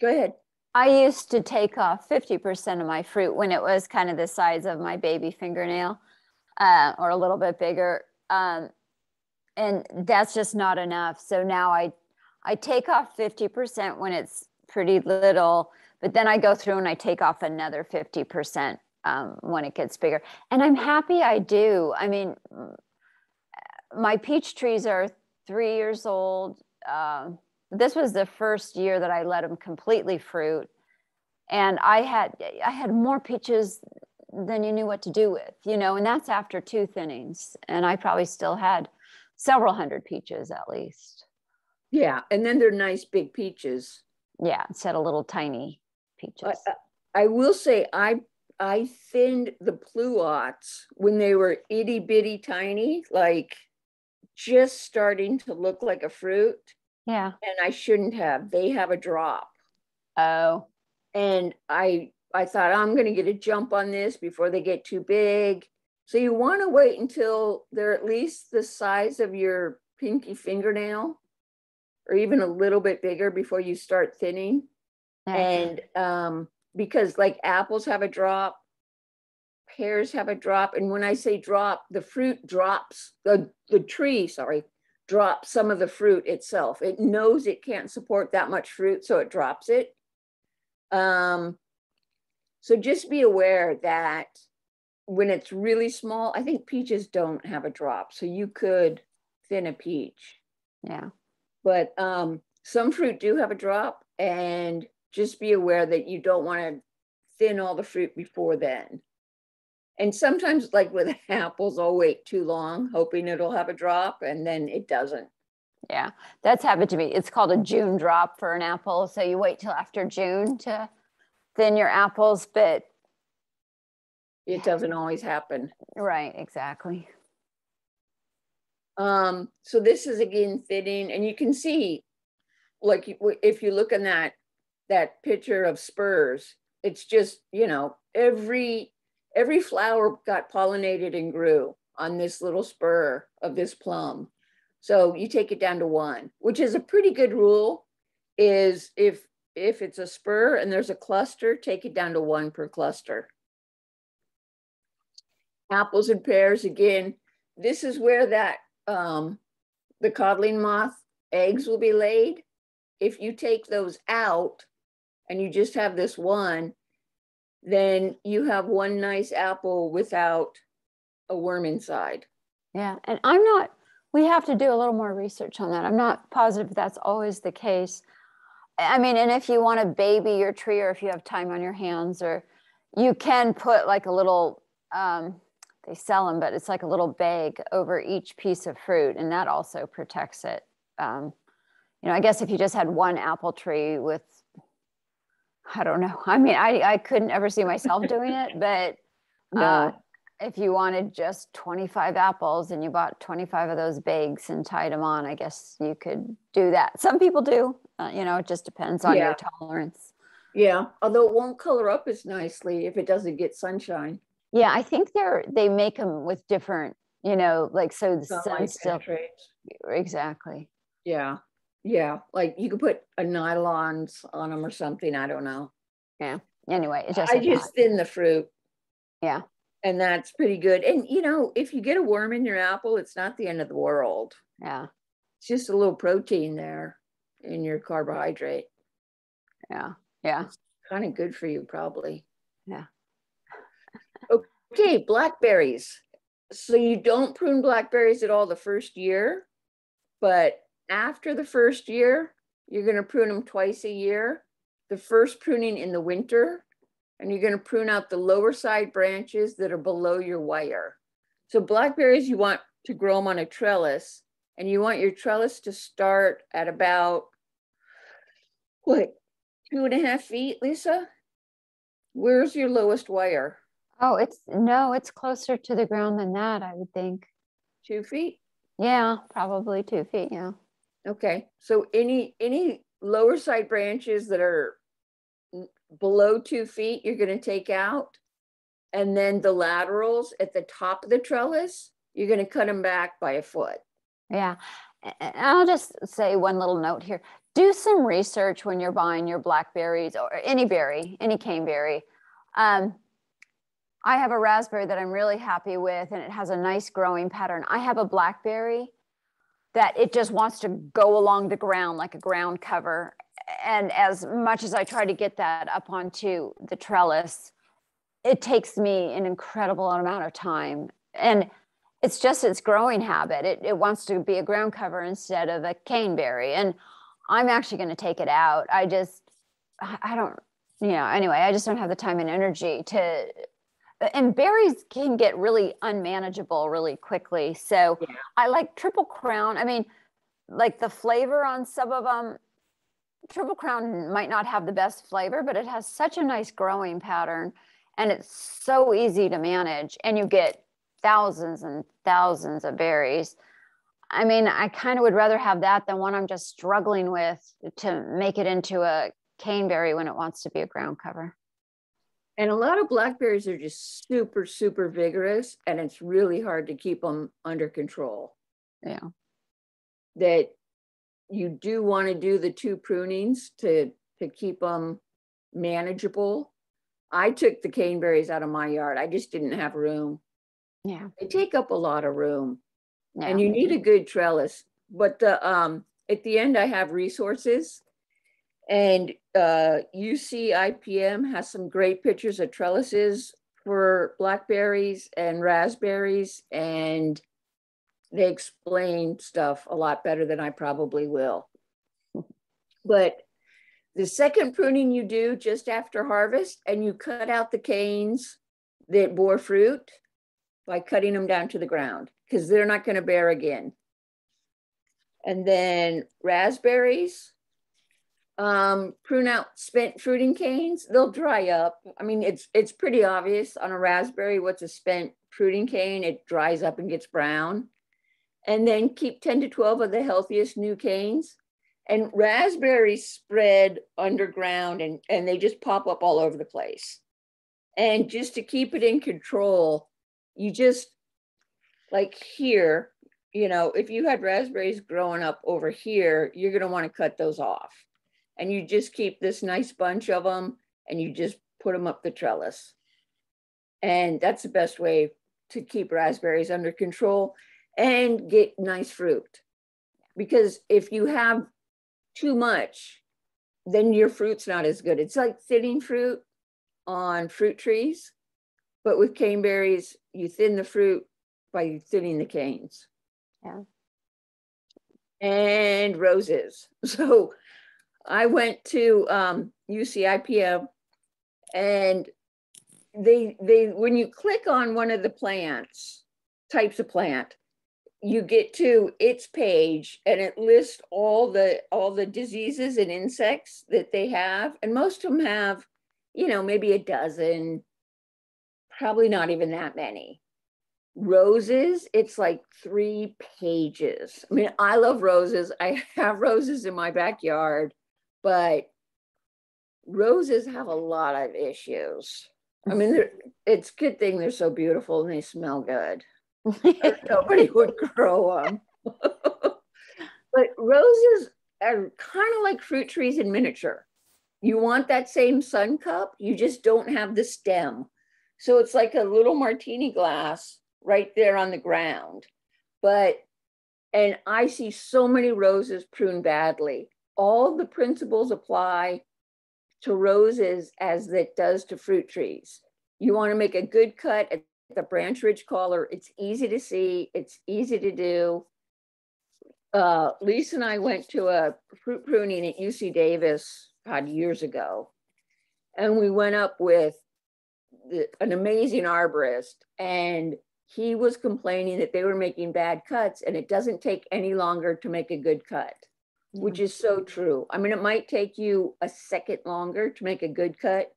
Go ahead. I used to take off 50% of my fruit when it was kind of the size of my baby fingernail uh, or a little bit bigger. Um, and that's just not enough. So now I, I take off 50% when it's pretty little, but then I go through and I take off another 50% um, when it gets bigger. And I'm happy I do. I mean, my peach trees are three years old. Uh, this was the first year that I let them completely fruit. And I had I had more peaches than you knew what to do with, you know, and that's after two thinnings. And I probably still had several hundred peaches at least. Yeah, and then they're nice big peaches. Yeah, instead of little tiny peaches. I, uh, I will say I I thinned the pluots when they were itty bitty tiny, like just starting to look like a fruit. Yeah. And I shouldn't have. They have a drop. Oh. And I I thought oh, I'm going to get a jump on this before they get too big. So you want to wait until they're at least the size of your pinky fingernail or even a little bit bigger before you start thinning. And um because like apples have a drop, pears have a drop and when I say drop, the fruit drops the the tree, sorry, drops some of the fruit itself. It knows it can't support that much fruit, so it drops it. Um, so just be aware that when it's really small, I think peaches don't have a drop, so you could thin a peach. Yeah. But um, some fruit do have a drop, and just be aware that you don't want to thin all the fruit before then. And sometimes, like with (laughs) apples, I'll wait too long, hoping it'll have a drop, and then it doesn't. Yeah, that's happened to me. It's called a June drop for an apple. So you wait till after June to thin your apples, but it doesn't always happen. Right, exactly. Um, so this is again fitting, and you can see, like if you look in that that picture of spurs, it's just you know every every flower got pollinated and grew on this little spur of this plum. So you take it down to one, which is a pretty good rule is if if it's a spur and there's a cluster, take it down to one per cluster. Apples and pears, again, this is where that um, the codling moth eggs will be laid. If you take those out and you just have this one, then you have one nice apple without a worm inside. Yeah. And I'm not, we have to do a little more research on that. I'm not positive that's always the case. I mean, and if you want to baby your tree or if you have time on your hands, or you can put like a little, um, they sell them, but it's like a little bag over each piece of fruit, and that also protects it. Um, you know, I guess if you just had one apple tree with I don't know. (laughs) I mean, I, I couldn't ever see myself doing it, but (laughs) uh, if you wanted just 25 apples and you bought 25 of those bags and tied them on, I guess you could do that. Some people do, uh, you know, it just depends on yeah. your tolerance. Yeah. Although it won't color up as nicely if it doesn't get sunshine. Yeah, I think they're they make them with different, you know, like so the sun still exactly. Yeah, yeah. Like you could put a nylons on them or something. I don't know. Yeah. Anyway, it just I just thin the fruit. Yeah. And that's pretty good. And you know, if you get a worm in your apple, it's not the end of the world. Yeah. It's just a little protein there in your carbohydrate. Yeah. Yeah. Kind of good for you, probably. Yeah. Okay, blackberries. So you don't prune blackberries at all the first year, but after the first year, you're going to prune them twice a year. The first pruning in the winter, and you're going to prune out the lower side branches that are below your wire. So blackberries, you want to grow them on a trellis, and you want your trellis to start at about what two and a half feet, Lisa? Where's your lowest wire? Oh, it's no, it's closer to the ground than that, I would think. Two feet? Yeah, probably two feet. Yeah. Okay. So any any lower side branches that are below two feet, you're going to take out. And then the laterals at the top of the trellis, you're going to cut them back by a foot. Yeah. I'll just say one little note here. Do some research when you're buying your blackberries or any berry, any caneberry. Um, I have a raspberry that I'm really happy with, and it has a nice growing pattern. I have a blackberry that it just wants to go along the ground like a ground cover. And as much as I try to get that up onto the trellis, it takes me an incredible amount of time. And it's just its growing habit. It, it wants to be a ground cover instead of a caneberry. And I'm actually going to take it out. I just, I don't, you know, anyway, I just don't have the time and energy to. And berries can get really unmanageable really quickly. So yeah. I like Triple Crown. I mean, like the flavor on some of them, Triple Crown might not have the best flavor, but it has such a nice growing pattern and it's so easy to manage. And you get thousands and thousands of berries. I mean, I kind of would rather have that than one I'm just struggling with to make it into a caneberry when it wants to be a ground cover. And a lot of blackberries are just super, super vigorous, and it's really hard to keep them under control. Yeah. That you do want to do the two prunings to to keep them manageable. I took the caneberries out of my yard. I just didn't have room. Yeah. They take up a lot of room. Yeah. And you need a good trellis. But the um at the end I have resources and uh UC IPM has some great pictures of trellises for blackberries and raspberries and they explain stuff a lot better than I probably will. (laughs) But the second pruning you do just after harvest and you cut out the canes that bore fruit by cutting them down to the ground because they're not going to bear again. And then raspberries, um, prune out spent fruiting canes, they'll dry up. I mean, it's it's pretty obvious on a raspberry what's a spent fruiting cane, it dries up and gets brown. And then keep 10 to 12 of the healthiest new canes. And raspberries spread underground and, and they just pop up all over the place. And just to keep it in control, you just like here, you know, if you had raspberries growing up over here, you're going to want to cut those off. And you just keep this nice bunch of them and you just put them up the trellis. And that's the best way to keep raspberries under control and get nice fruit. Because if you have too much, then your fruit's not as good. It's like thinning fruit on fruit trees. But with caneberries, you thin the fruit by thinning the canes. Yeah. And roses. (laughs) So I went to um, UCIPM and they they when you click on one of the plants, types of plant, you get to its page and it lists all the all the diseases and insects that they have. And most of them have, you know, maybe a dozen, probably not even that many. Roses, it's like three pages. I mean, I love roses. I (laughs) have roses in my backyard, but roses have a lot of issues. I mean, it's good thing they're so beautiful and they smell good. (laughs) Nobody would grow them. but roses are kind of like fruit trees in miniature. You want that same sun cup, you just don't have the stem. So it's like a little martini glass right there on the ground. But, and I see so many roses pruned badly. All the principles apply to roses as it does to fruit trees. You want to make a good cut at the branch ridge collar. It's easy to see, it's easy to do. Uh, Lisa and I went to a fruit pruning at UC Davis God, years ago. And we went up with the, an amazing arborist, and he was complaining that they were making bad cuts, and it doesn't take any longer to make a good cut. Which is so true. I mean, it might take you a second longer to make a good cut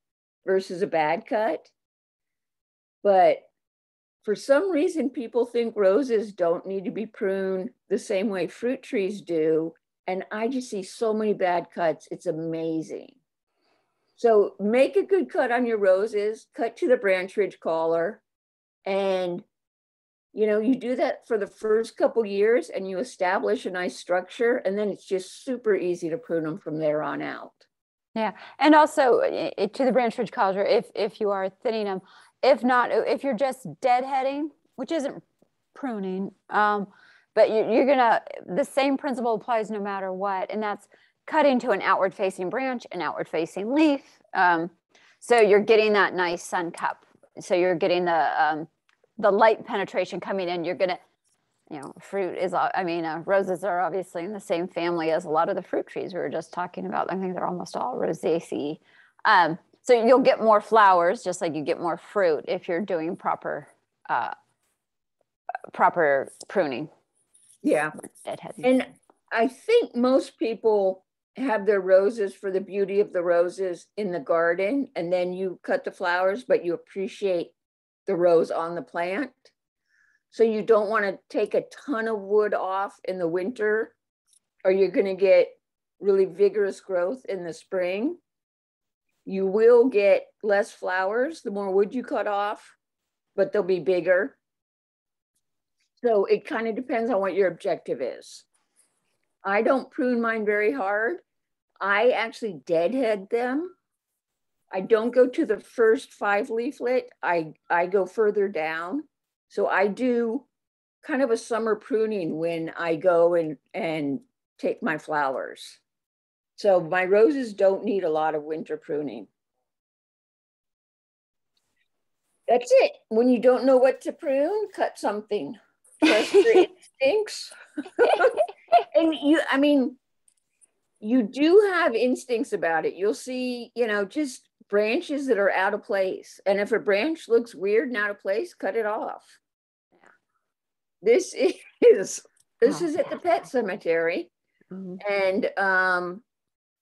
versus a bad cut, but for some reason, people think roses don't need to be pruned the same way fruit trees do. And I just see so many bad cuts. It's amazing. So make a good cut on your roses, cut to the branch ridge collar. And, you know, you do that for the first couple years and you establish a nice structure. And then it's just super easy to prune them from there on out. Yeah. And also it, to the branch ridge collar, if, if you are thinning them, if not, if you're just deadheading, which isn't pruning, um, but you, you're gonna, the same principle applies no matter what, and that's cutting to an outward facing branch, an outward facing leaf. Um, so you're getting that nice sun cup. So you're getting the, um, the light penetration coming in. You're gonna, you know, fruit is, I mean, uh, roses are obviously in the same family as a lot of the fruit trees we were just talking about. I think they're almost all rosaceae. Um, so you'll get more flowers, just like you get more fruit if you're doing proper, uh, proper pruning. Yeah. And I think most people have their roses for the beauty of the roses in the garden, and then you cut the flowers, but you appreciate the rose on the plant. So you don't want to take a ton of wood off in the winter, or you're going to get really vigorous growth in the spring. You will get less flowers the more wood you cut off, but they'll be bigger so it kind of depends on what your objective is. I don't prune mine very hard. I actually deadhead them. I don't go to the first five leaflet. I, I go further down. So I do kind of a summer pruning when I go and, and take my flowers. So my roses don't need a lot of winter pruning. That's it. When you don't know what to prune, cut something trust your (laughs) instincts. (laughs) and you, I mean, you do have instincts about it. You'll see, you know, just branches that are out of place. And if a branch looks weird and out of place, cut it off. Yeah. This (laughs) is this oh, is at the pet cemetery. Mm-hmm. And um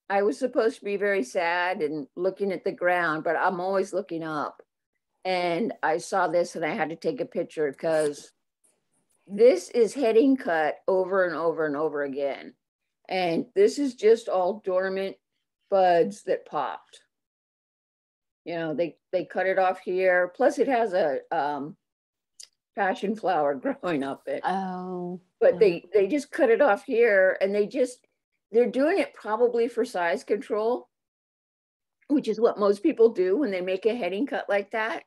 I was supposed to be very sad and looking at the ground, but I'm always looking up. And I saw this and I had to take a picture because this is heading cut over and over and over again. And this is just all dormant buds that popped. You know, they, they cut it off here. Plus it has a um, passion flower (laughs) growing up it. Oh. But they, they just cut it off here and they just, they're doing it probably for size control, which is what most people do when they make a heading cut like that.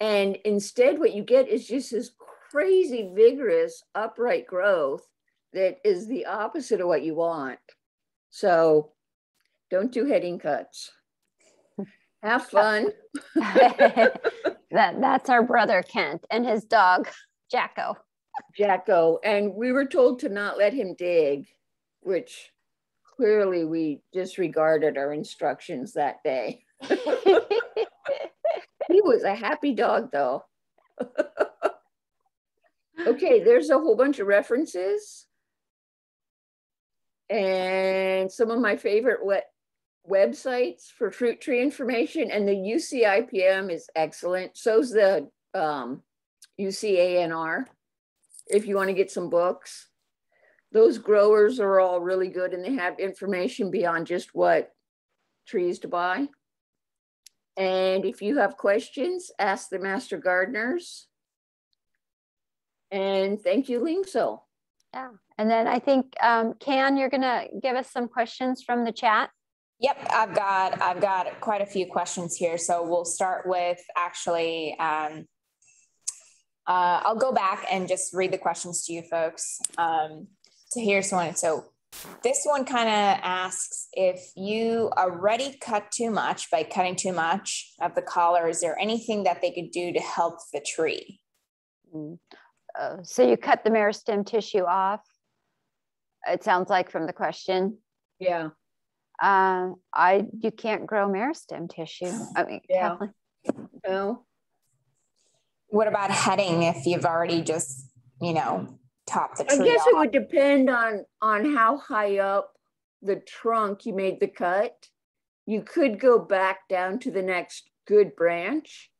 And instead what you get is just this crazy vigorous upright growth that is the opposite of what you want. So don't do heading cuts. Have fun. (laughs) that that's our brother Kent and his dog Jacko. Jacko, and we were told to not let him dig, which clearly we disregarded our instructions that day. (laughs) he was a happy dog though. (laughs) Okay, there's a whole bunch of references. And some of my favorite websites for fruit tree information. And the UCIPM is excellent. So's the um, UCANR, if you want to get some books. Those growers are all really good and they have information beyond just what trees to buy. And if you have questions, ask the master gardeners. And thank you, Lyngso. Yeah. And then I think, um, Can, you're going to give us some questions from the chat. Yep, I've got I've got quite a few questions here. So we'll start with actually. Um, uh, I'll go back and just read the questions to you folks. Um, so here's one. So this one kind of asks if you already cut too much by cutting too much of the collar, is there anything that they could do to help the tree? Mm. Uh, so you cut the meristem tissue off. It sounds like from the question. Yeah. Uh, I you can't grow meristem tissue. I mean, yeah. No. What about heading if you've already just, you know, topped the tree. I guess off. it would depend on on how high up the trunk you made the cut. You could go back down to the next good branch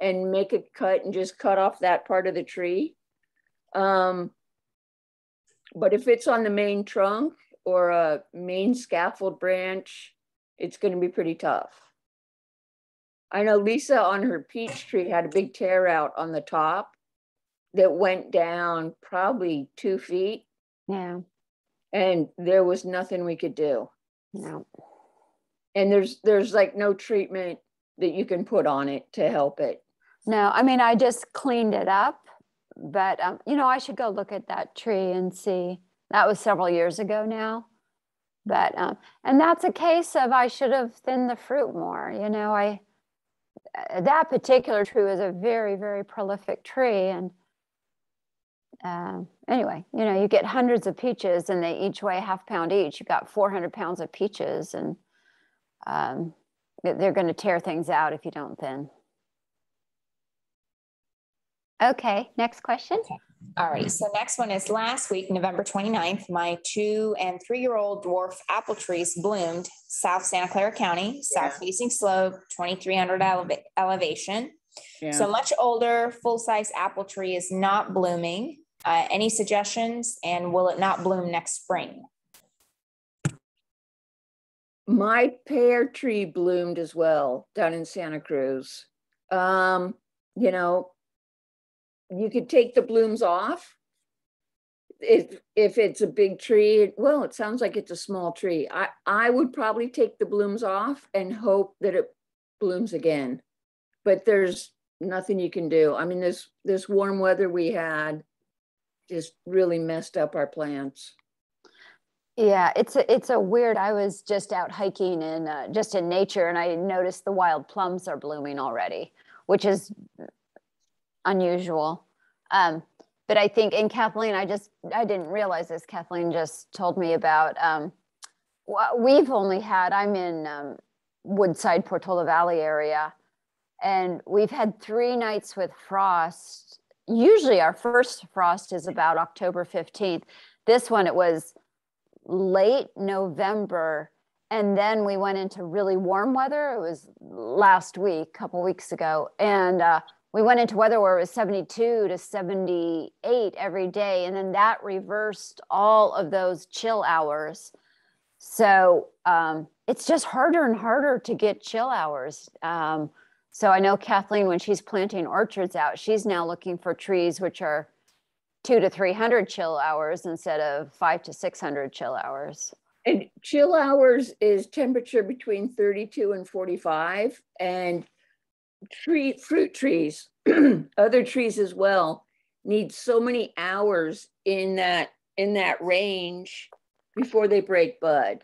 and make a cut and just cut off that part of the tree. Um, but if it's on the main trunk or a main scaffold branch, it's going to be pretty tough. I know Lisa on her peach tree had a big tear out on the top that went down probably two feet Yeah. and there was nothing we could do. No. And there's there's like no treatment that you can put on it to help it. No, I mean, I just cleaned it up, but um, you know, I should go look at that tree and see. That was several years ago now, but um, and that's a case of I should have thinned the fruit more. You know, I uh, that particular tree was a very very prolific tree, and uh, anyway, you know, you get hundreds of peaches, and they each weigh a half pound each. You've got 400 pounds of peaches, and um, they're going to tear things out if you don't thin. Okay, next question. Okay. All right, so next one is last week, November 29th, my two and three-year-old dwarf apple trees bloomed South Santa Clara County, south facing slope, 2,300 eleva elevation. Yeah. So much older, full-size apple tree is not blooming. Uh, any suggestions and will it not bloom next spring? My pear tree bloomed as well down in Santa Cruz. Um, you know, you could take the blooms off. If if it's a big tree, well, it sounds like it's a small tree. I I would probably take the blooms off and hope that it blooms again. But there's nothing you can do. I mean, this this warm weather we had just really messed up our plants. Yeah, it's a, it's a weird. I was just out hiking and uh, just in nature, and I noticed the wild plums are blooming already, which is unusual. Um, but I think, and Kathleen, I just I didn't realize this. Kathleen just told me about. Um, we've only had. I'm in um, Woodside, Portola Valley area, and we've had three nights with frost. Usually, our first frost is about October 15th. This one, it was late November. And then we went into really warm weather. It was last week, a couple weeks ago. And uh, we went into weather where it was 72 to 78 every day. And then that reversed all of those chill hours. So um, it's just harder and harder to get chill hours. Um, so I know Kathleen, when she's planting orchards out, she's now looking for trees which are two to 300 chill hours instead of five to 600 chill hours. And chill hours is temperature between 32 and 45. And tree fruit trees, (clears throat) other trees as well, need so many hours in that in that range before they break bud.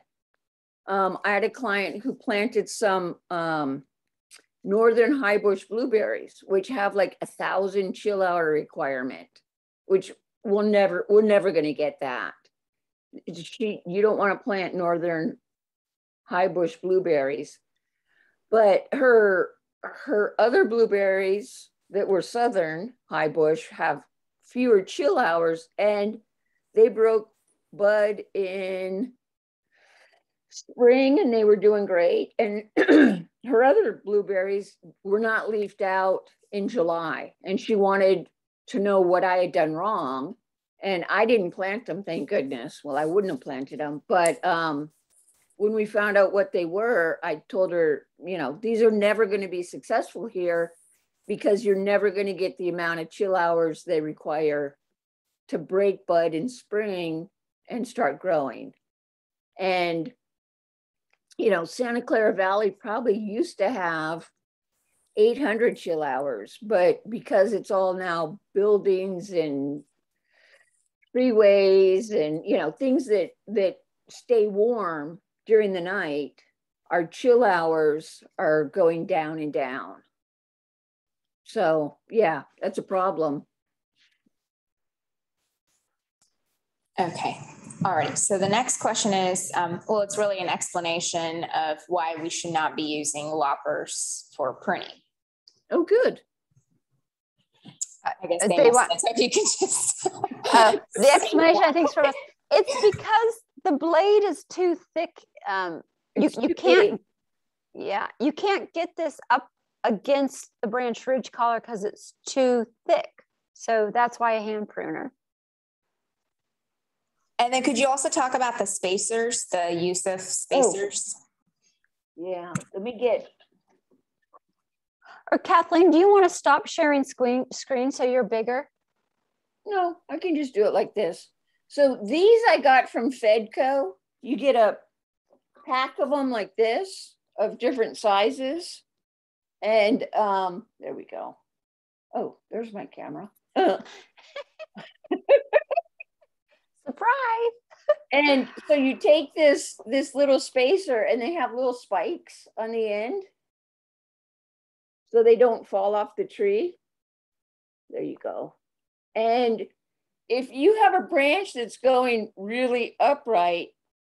Um, I had a client who planted some um, northern high bush blueberries, which have like a thousand chill hour requirement, which we'll never we're never going to get that. She, you don't want to plant northern high bush blueberries, but her her other blueberries that were southern high bush have fewer chill hours and they broke bud in spring and they were doing great. And (clears throat) her other blueberries were not leafed out in july and she wanted to know what i had done wrong. And i didn't plant them thank goodness. Well i wouldn't have planted them but um, when we found out what they were, I told her, you know, these are never going to be successful here because you're never going to get the amount of chill hours they require to break bud in spring and start growing. And, you know, Santa Clara Valley probably used to have 800 chill hours, but because it's all now buildings and freeways and, you know, things that, that stay warm during the night, our chill hours are going down and down. So yeah, that's a problem. Okay. All right. So the next question is, um, well, it's really an explanation of why we should not be using loppers for pruning. Oh, good. I guess they, they want, so if you can just. uh, the (laughs) explanation I think is from us, it's because the blade is too thick. Um, you, you can't, yeah, you can't get this up against the branch ridge collar because it's too thick. So that's why a hand pruner. And then could you also talk about the spacers, the use of spacers? Oh. Yeah, let me get. Or Kathleen, do you want to stop sharing screen, screen so you're bigger? No, I can just do it like this. So these I got from Fedco. You get a pack of them like this of different sizes. And um, there we go. Oh, there's my camera. (laughs) Surprise. (laughs) and so you take this this little spacer and they have little spikes on the end so they don't fall off the tree. There you go. And if you have a branch that's going really upright,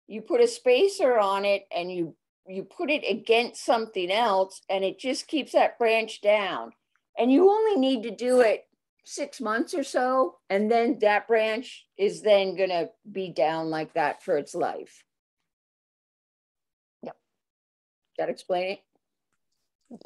you put a spacer on it and you you put it against something else and it just keeps that branch down. And you only need to do it six months or so, and then that branch is then going to be down like that for its life. Yep. That explain it?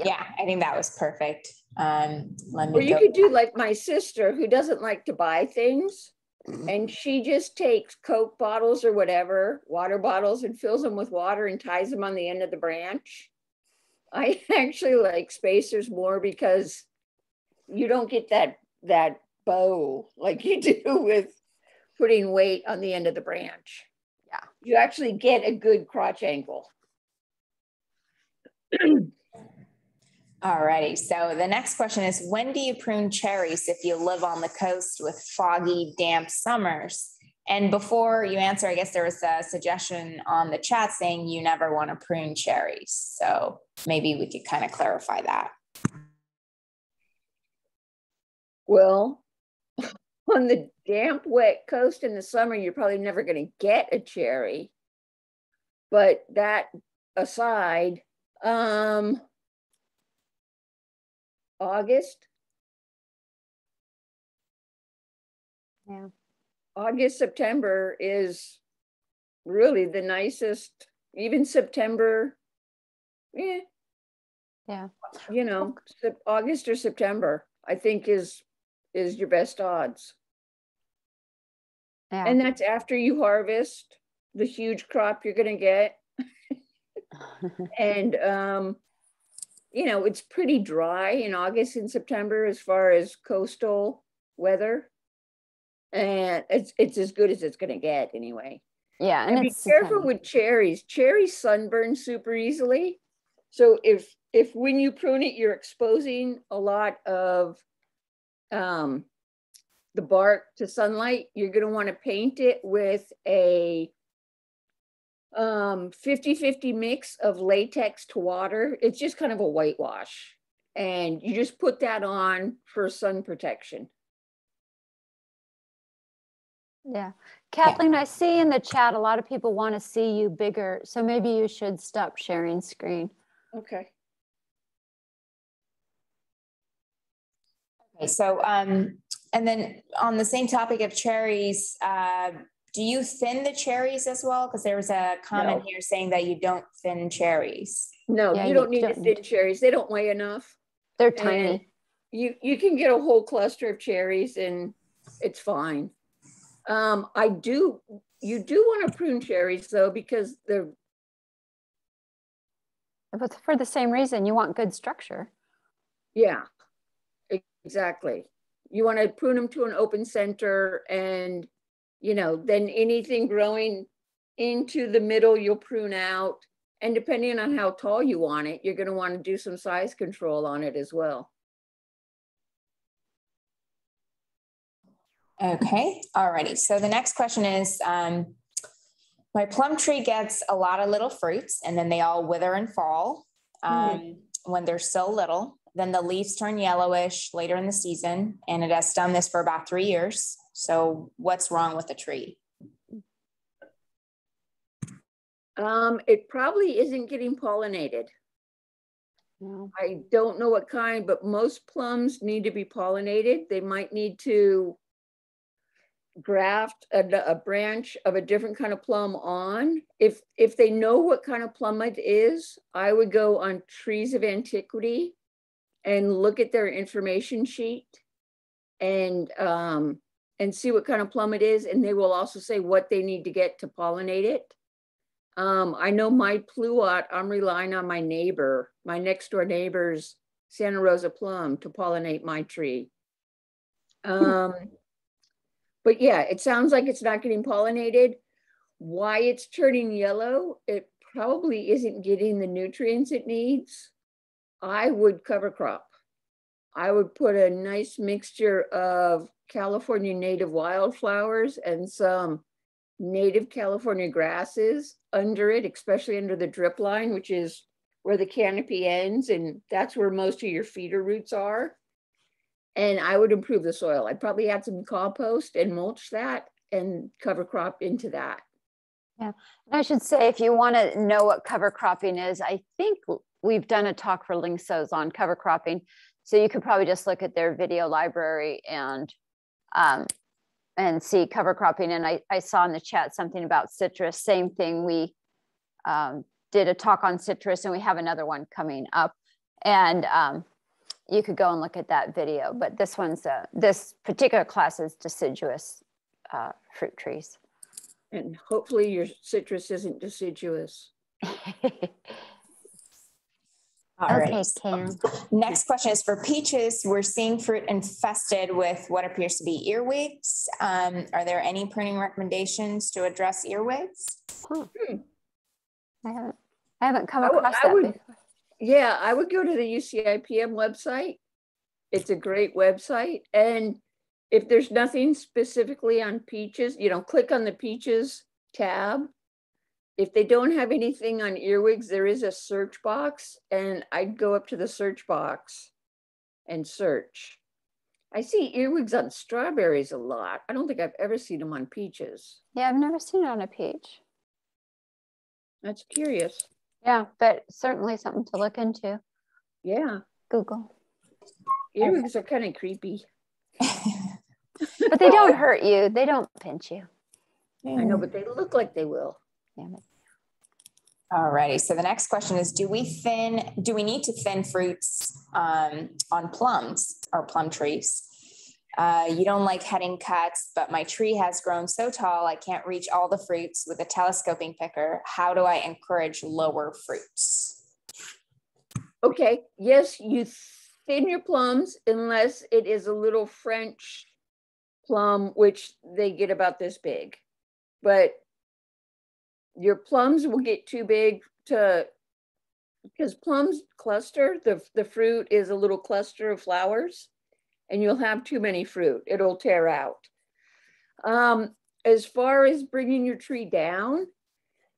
Yeah, I think that was perfect. Um, let me or you could do like my sister who doesn't like to buy things and she just takes Coke bottles or whatever, water bottles, and fills them with water and ties them on the end of the branch. I (laughs) actually like spacers more because you don't get that that bow like you (laughs) do with putting weight on the end of the branch. Yeah. You actually get a good crotch angle. (clears throat) All righty. So the next question is when do you prune cherries if you live on the coast with foggy, damp summers? And before you answer, I guess there was a suggestion on the chat saying you never want to prune cherries. So maybe we could kind of clarify that. Well, (laughs) on the damp, wet coast in the summer, you're probably never going to get a cherry. But that aside, um, August. Yeah. August, September is really the nicest, even September. Yeah. Yeah. You know, August or September, I think is is your best odds. Yeah. And that's after you harvest the huge crop you're going to get. (laughs) and um you know, it's pretty dry in August and September as far as coastal weather. And it's it's as good as it's gonna get anyway. Yeah. And, and be careful with cherries. Cherries sunburn super easily. So if if when you prune it, you're exposing a lot of um the bark to sunlight, you're gonna want to paint it with a um 50 50 mix of latex to water it's just kind of a whitewash. And you just put that on for sun protection. Yeah. Kathleen i see in the chat a lot of people want to see you bigger so maybe you should stop sharing screen. Okay. Okay so um and then on the same topic of cherries uh do you thin the cherries as well? Because there was a comment no. here saying that you don't thin cherries. No, yeah, you don't need don't. to thin cherries. They don't weigh enough. They're tiny. And you you can get a whole cluster of cherries and it's fine. Um, I do you do want to prune cherries though because the But for the same reason, you want good structure. Yeah, exactly. You want to prune them to an open center and, you know, then anything growing into the middle, you'll prune out. And depending on how tall you want it, you're going to want to do some size control on it as well. Okay, alrighty. So the next question is, um, my plum tree gets a lot of little fruits and then they all wither and fall um, when they're so little. Then the leaves turn yellowish later in the season, and it has done this for about three years. So, what's wrong with the tree? Um, it probably isn't getting pollinated. No. I don't know what kind, but most plums need to be pollinated. They might need to graft a, a, branch of a different kind of plum on. If if they know what kind of plum it is, I would go on Trees of Antiquity and look at their information sheet and um, and see what kind of plum it is. And they will also say what they need to get to pollinate it. Um, I know my pluot, I'm relying on my neighbor, my next door neighbor's Santa Rosa plum to pollinate my tree. Um, but yeah, it sounds like it's not getting pollinated. Why it's turning yellow, it probably isn't getting the nutrients it needs. I would cover crop. I would put a nice mixture of California native wildflowers and some native California grasses under it, especially under the drip line, which is where the canopy ends. And that's where most of your feeder roots are and I would improve the soil. I'd probably add some compost and mulch that and cover crop into that. Yeah, and I should say if you want to know what cover cropping is, I think we've done a talk for Lyngso's on cover cropping. So you could probably just look at their video library and um, and see cover cropping. And I, I saw in the chat something about citrus, same thing. We um, did a talk on citrus and we have another one coming up. And um, you could go and look at that video, but this one's, uh, this particular class is deciduous uh, fruit trees. And hopefully your citrus isn't deciduous. (laughs) All okay, right. Cam. Next question is for peaches. We're seeing fruit infested with what appears to be earwigs. Um, are there any pruning recommendations to address earwigs? Hmm. I haven't, I haven't come across I, I that would, before. Yeah, I would go to the UCIPM website. It's a great website. And if there's nothing specifically on peaches, you know, click on the peaches tab. If they don't have anything on earwigs, there is a search box, and I'd go up to the search box and search. I see earwigs on strawberries a lot. I don't think I've ever seen them on peaches. Yeah, I've never seen it on a peach. That's curious. Yeah, but certainly something to look into. Yeah. Google. Earwigs are kind of creepy. (laughs) but they don't hurt you. They don't pinch you. I know, but they look like they will. Damn it. Alrighty. So the next question is: Do we thin? Do we need to thin fruits um, on plums or plum trees? Uh, you don't like heading cuts, but my tree has grown so tall I can't reach all the fruits with a telescoping picker. How do I encourage lower fruits? Okay, yes, you thin your plums unless it is a little French plum, which they get about this big. But your plums will get too big to because plums cluster, the, the fruit is a little cluster of flowers and you'll have too many fruit. It'll tear out. Um, as far as bringing your tree down,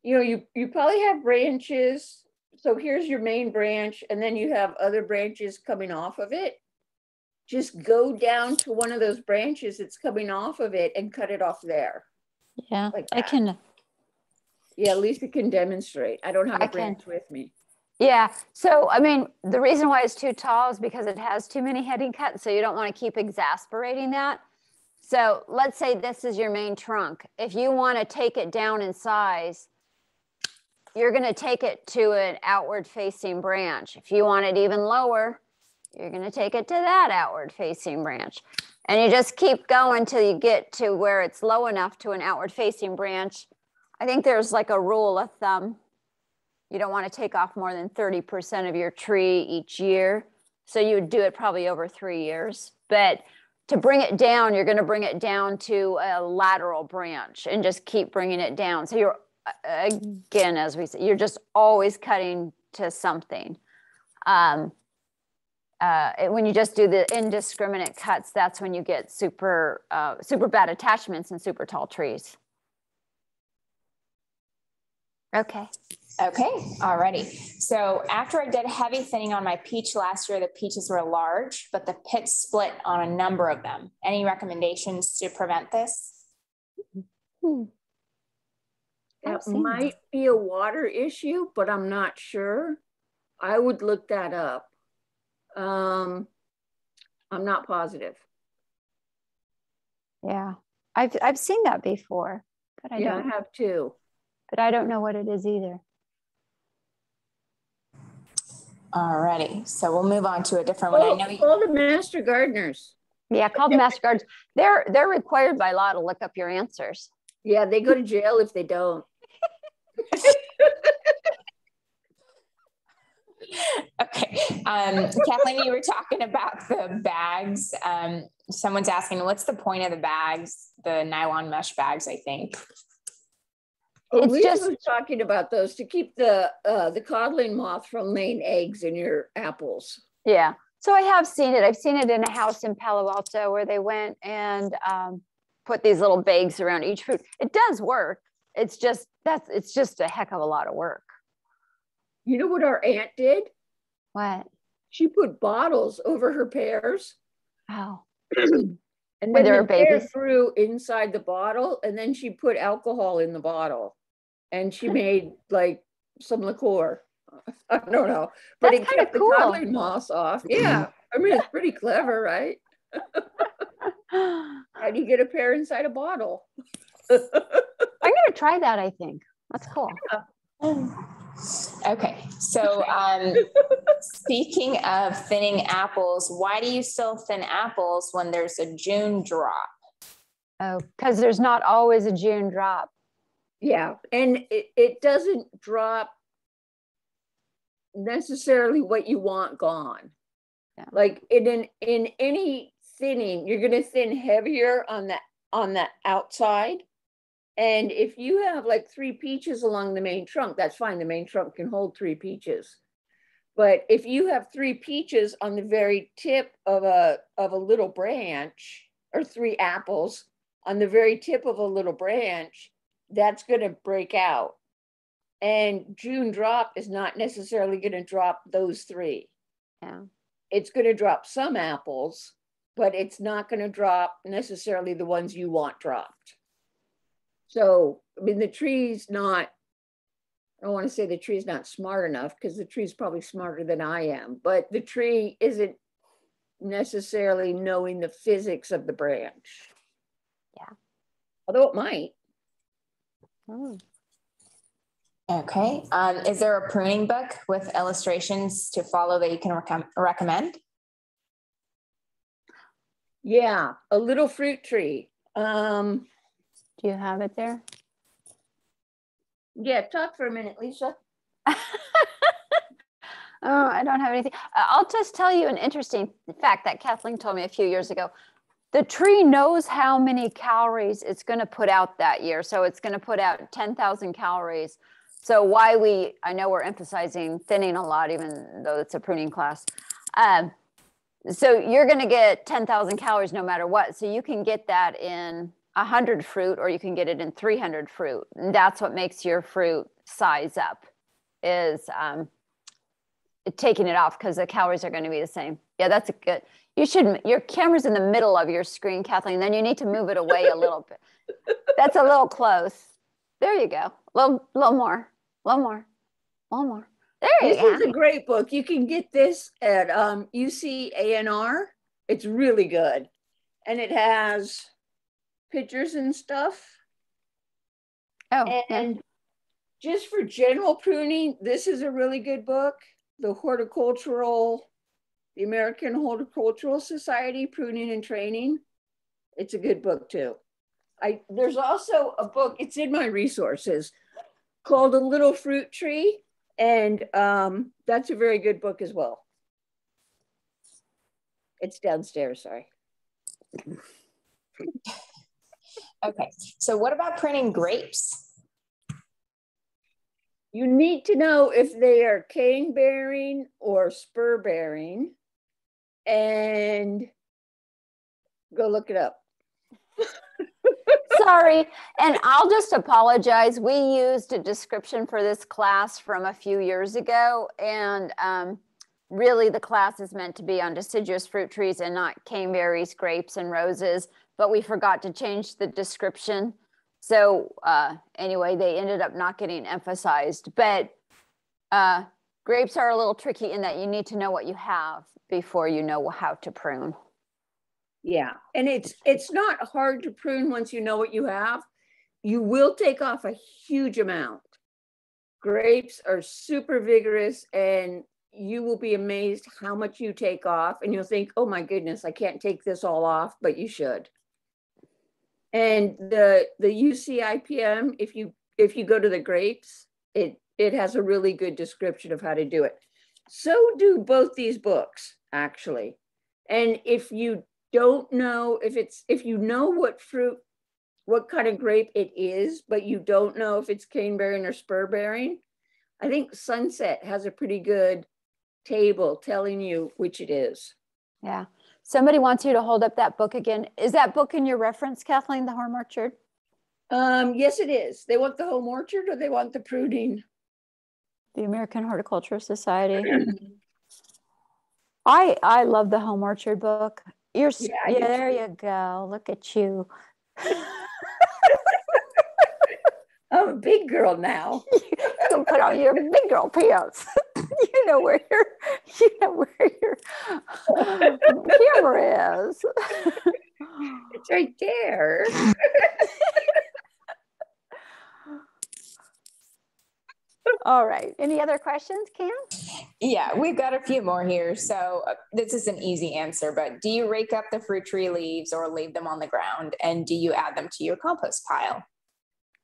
you know, you, you probably have branches. So here's your main branch, and then you have other branches coming off of it. Just go down to one of those branches that's coming off of it and cut it off there. Yeah, like I can. Yeah, at least Lisa can demonstrate. I don't have a I branch can. with me. Yeah. So, I mean, the reason why it's too tall is because it has too many heading cuts. So, you don't want to keep exasperating that. So, let's say this is your main trunk. If you want to take it down in size, you're going to take it to an outward facing branch. If you want it even lower, you're going to take it to that outward facing branch. And you just keep going till you get to where it's low enough to an outward facing branch. I think there's like a rule of thumb You don't want to take off more than 30% of your tree each year. So you would do it probably over three years. But to bring it down, you're going to bring it down to a lateral branch and just keep bringing it down. So you're, again, as we say, you're just always cutting to something. Um, uh, when you just do the indiscriminate cuts, that's when you get super, uh, super bad attachments and super tall trees. Okay. Okay, alrighty. So after I did heavy thinning on my peach last year, the peaches were large, but the pit split on a number of them. Any recommendations to prevent this? Hmm. It might be a water issue, but I'm not sure. I would look that up. Um, I'm not positive. Yeah, I've I've seen that before, but I yeah, I have too. But I don't know what it is either. Alrighty, so we'll move on to a different one. I know you- call the master gardeners. Yeah, call the master gardeners. They're they're required by law to look up your answers. Yeah, they go to jail if they don't. (laughs) okay, um, Kathleen, you were talking about the bags. Um, someone's asking, what's the point of the bags? The nylon mesh bags, I think. Oh, it's just was talking about those to keep the uh, the codling moth from laying eggs in your apples. Yeah. So I have seen it. I've seen it in a house in Palo Alto where they went and um, put these little bags around each fruit. It does work. It's just that's it's just a heck of a lot of work. You know what our aunt did? What? She put bottles over her pears. Oh. (clears throat) and then the babies grew inside the bottle, and then she put alcohol in the bottle and she made like some liqueur. (laughs) I don't know, but That's it kept cool. the codling moth off. Yeah, I mean it's pretty clever, right? (laughs) How do you get a pear inside a bottle? I'm gonna try that. I think that's cool. Yeah. Okay, so um, speaking of thinning apples, why do you still thin apples when there's a June drop? Oh, because there's not always a June drop. Yeah, and it, it doesn't drop necessarily what you want gone. Yeah. Like in an, in any thinning, you're going to thin heavier on the on the outside. And if you have like three peaches along the main trunk, that's fine. The main trunk can hold three peaches. But if you have three peaches on the very tip of a of a little branch, or three apples on the very tip of a little branch, that's going to break out. And June drop is not necessarily going to drop those three. Yeah. It's going to drop some apples, but it's not going to drop necessarily the ones you want dropped. So, I mean, the tree's not, I don't want to say the tree's not smart enough because the tree's probably smarter than I am, but the tree isn't necessarily knowing the physics of the branch. Yeah. Although it might. Oh. Okay. Um, is there a pruning book with illustrations to follow that you can rec recommend? Yeah, a little fruit tree. Um, Do you have it there? Yeah, talk for a minute, Lisa. (laughs) oh, I don't have anything. I'll just tell you an interesting fact that Kathleen told me a few years ago the tree knows how many calories it's going to put out that year. So it's going to put out 10,000 calories. So why we, I know we're emphasizing thinning a lot, even though it's a pruning class. Um, so you're going to get 10,000 calories no matter what. So you can get that in 100 fruit or you can get it in 300 fruit. And that's what makes your fruit size up is um, taking it off because the calories are going to be the same. Yeah, that's a good. You should, your camera's in the middle of your screen, Kathleen. Then you need to move it away a little bit. (laughs) That's a little close. There you go. A little, little more, a little more, a little more. There you this go. This is a great book. You can get this at um, UCANR. It's really good. And it has pictures and stuff. Oh, and yeah. just for general pruning, this is a really good book. The horticultural the American Horticultural Society, Pruning and Training. It's a good book too. I there's also a book, it's in my resources, called A Little Fruit Tree. And um, that's a very good book as well. It's downstairs, sorry. Okay, so what about pruning grapes? You need to know if they are cane bearing or spur bearing and go look it up. (laughs) Sorry, and I'll just apologize. We used a description for this class from a few years ago, and um, really the class is meant to be on deciduous fruit trees and not caneberries, grapes, and roses, but we forgot to change the description. So uh, anyway, they ended up not getting emphasized, but uh, grapes are a little tricky in that you need to know what you have before you know how to prune. Yeah, and it's it's not hard to prune once you know what you have. You will take off a huge amount. Grapes are super vigorous and you will be amazed how much you take off and you'll think, "Oh my goodness, I can't take this all off," but you should. And the the UCIPM if you if you go to the grapes, it it has a really good description of how to do it. So do both these books actually. And if you don't know if it's if you know what fruit what kind of grape it is but you don't know if it's cane bearing or spur bearing i think sunset has a pretty good table telling you which it is yeah somebody wants you to hold up that book again is that book in your reference kathleen the home orchard um yes it is they want the home orchard or they want the pruning the american horticultural society i i love the home orchard book you're yeah, yeah there you go. Look at you. (laughs) I'm a big girl now. (laughs) you can put on your big girl pants. (laughs) (laughs) you know where your you know where your (laughs) camera is. it's right there. (laughs) All right. Any other questions, Cam? Yeah, we've got a few more here. So uh, this is an easy answer, but do you rake up the fruit tree leaves or leave them on the ground? And do you add them to your compost pile?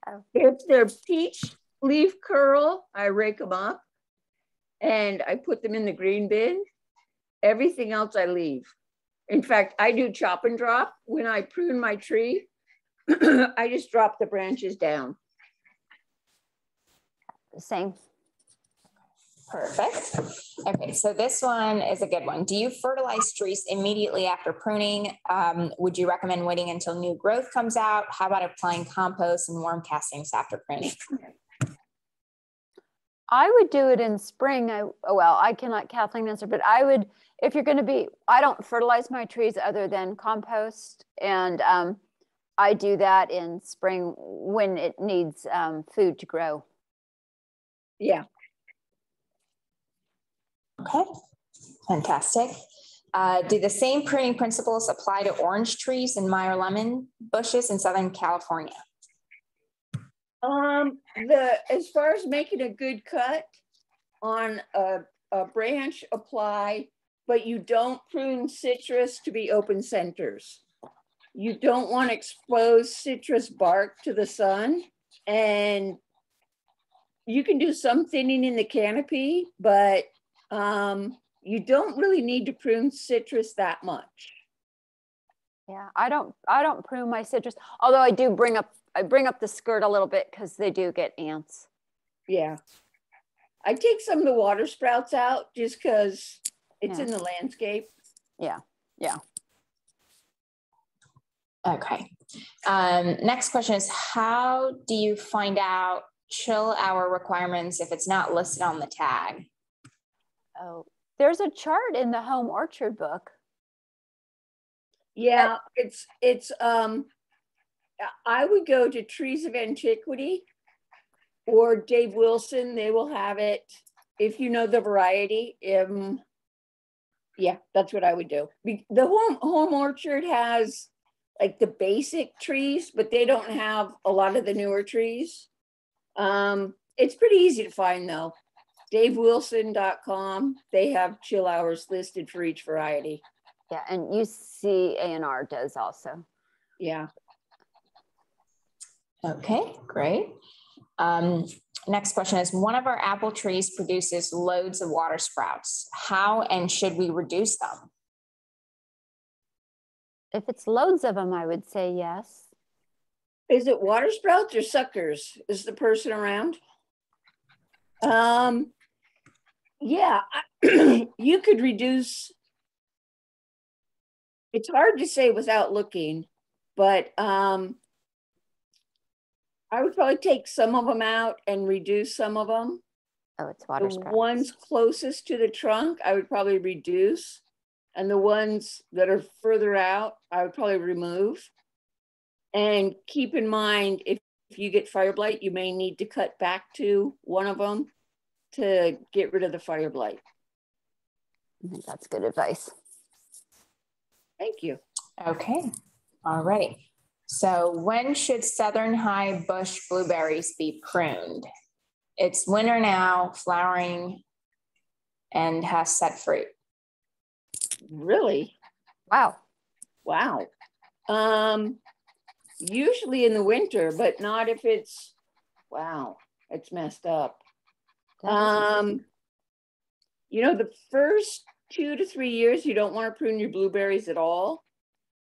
Oh. If they're peach leaf curl, I rake them up and I put them in the green bin. Everything else I leave. In fact, I do chop and drop. When I prune my tree, (clears throat) I just drop the branches down. Same. Perfect. Okay, so this one is a good one. Do you fertilize trees immediately after pruning? Um, would you recommend waiting until new growth comes out? How about applying compost and worm castings after pruning? I would do it in spring. I, oh, well, I cannot Kathleen answer, but I would, if you're going to be, I don't fertilize my trees other than compost. And um, I do that in spring when it needs um, food to grow. Yeah. Okay, fantastic. Uh, do the same pruning principles apply to orange trees and Meyer lemon bushes in Southern California? Um, the as far as making a good cut on a, a branch, apply, but you don't prune citrus to be open centers. You don't want to expose citrus bark to the sun and you can do some thinning in the canopy, but um, you don't really need to prune citrus that much. Yeah, I don't I don't prune my citrus, although I do bring up I bring up the skirt a little bit because they do get ants. Yeah. I take some of the water sprouts out just because it's yeah. in the landscape. Yeah, yeah. Okay. Um, next question is how do you find out chill hour requirements if it's not listed on the tag? Oh, there's a chart in the home orchard book. Yeah, it's it's um I would go to Trees of Antiquity or Dave Wilson, they will have it if you know the variety. Um yeah, that's what I would do. The home home orchard has like the basic trees, but they don't have a lot of the newer trees. Um, it's pretty easy to find though. DaveWilson.com. They have chill hours listed for each variety. Yeah, and UCANR does also. Yeah. Okay, great. Um, next question is, one of our apple trees produces loads of water sprouts. How and should we reduce them? If it's loads of them, I would say yes. Is it water sprouts or suckers? Is the person around? Um, yeah, (clears throat) you could reduce. It's hard to say without looking, but um, I would probably take some of them out and reduce some of them. Oh, it's water The sprouts. ones closest to the trunk, I would probably reduce. And the ones that are further out, I would probably remove. And keep in mind, if, if you get fire blight, you may need to cut back to one of them to get rid of the fire blight. Mm-hmm, that's good advice. Thank you. Okay, all right. So when should southern high bush blueberries be pruned? It's winter now, flowering and has set fruit. Really? Wow. Wow. Um, usually in the winter, but not if it's, wow, it's messed up. Um, you know, the first two to three years, you don't want to prune your blueberries at all.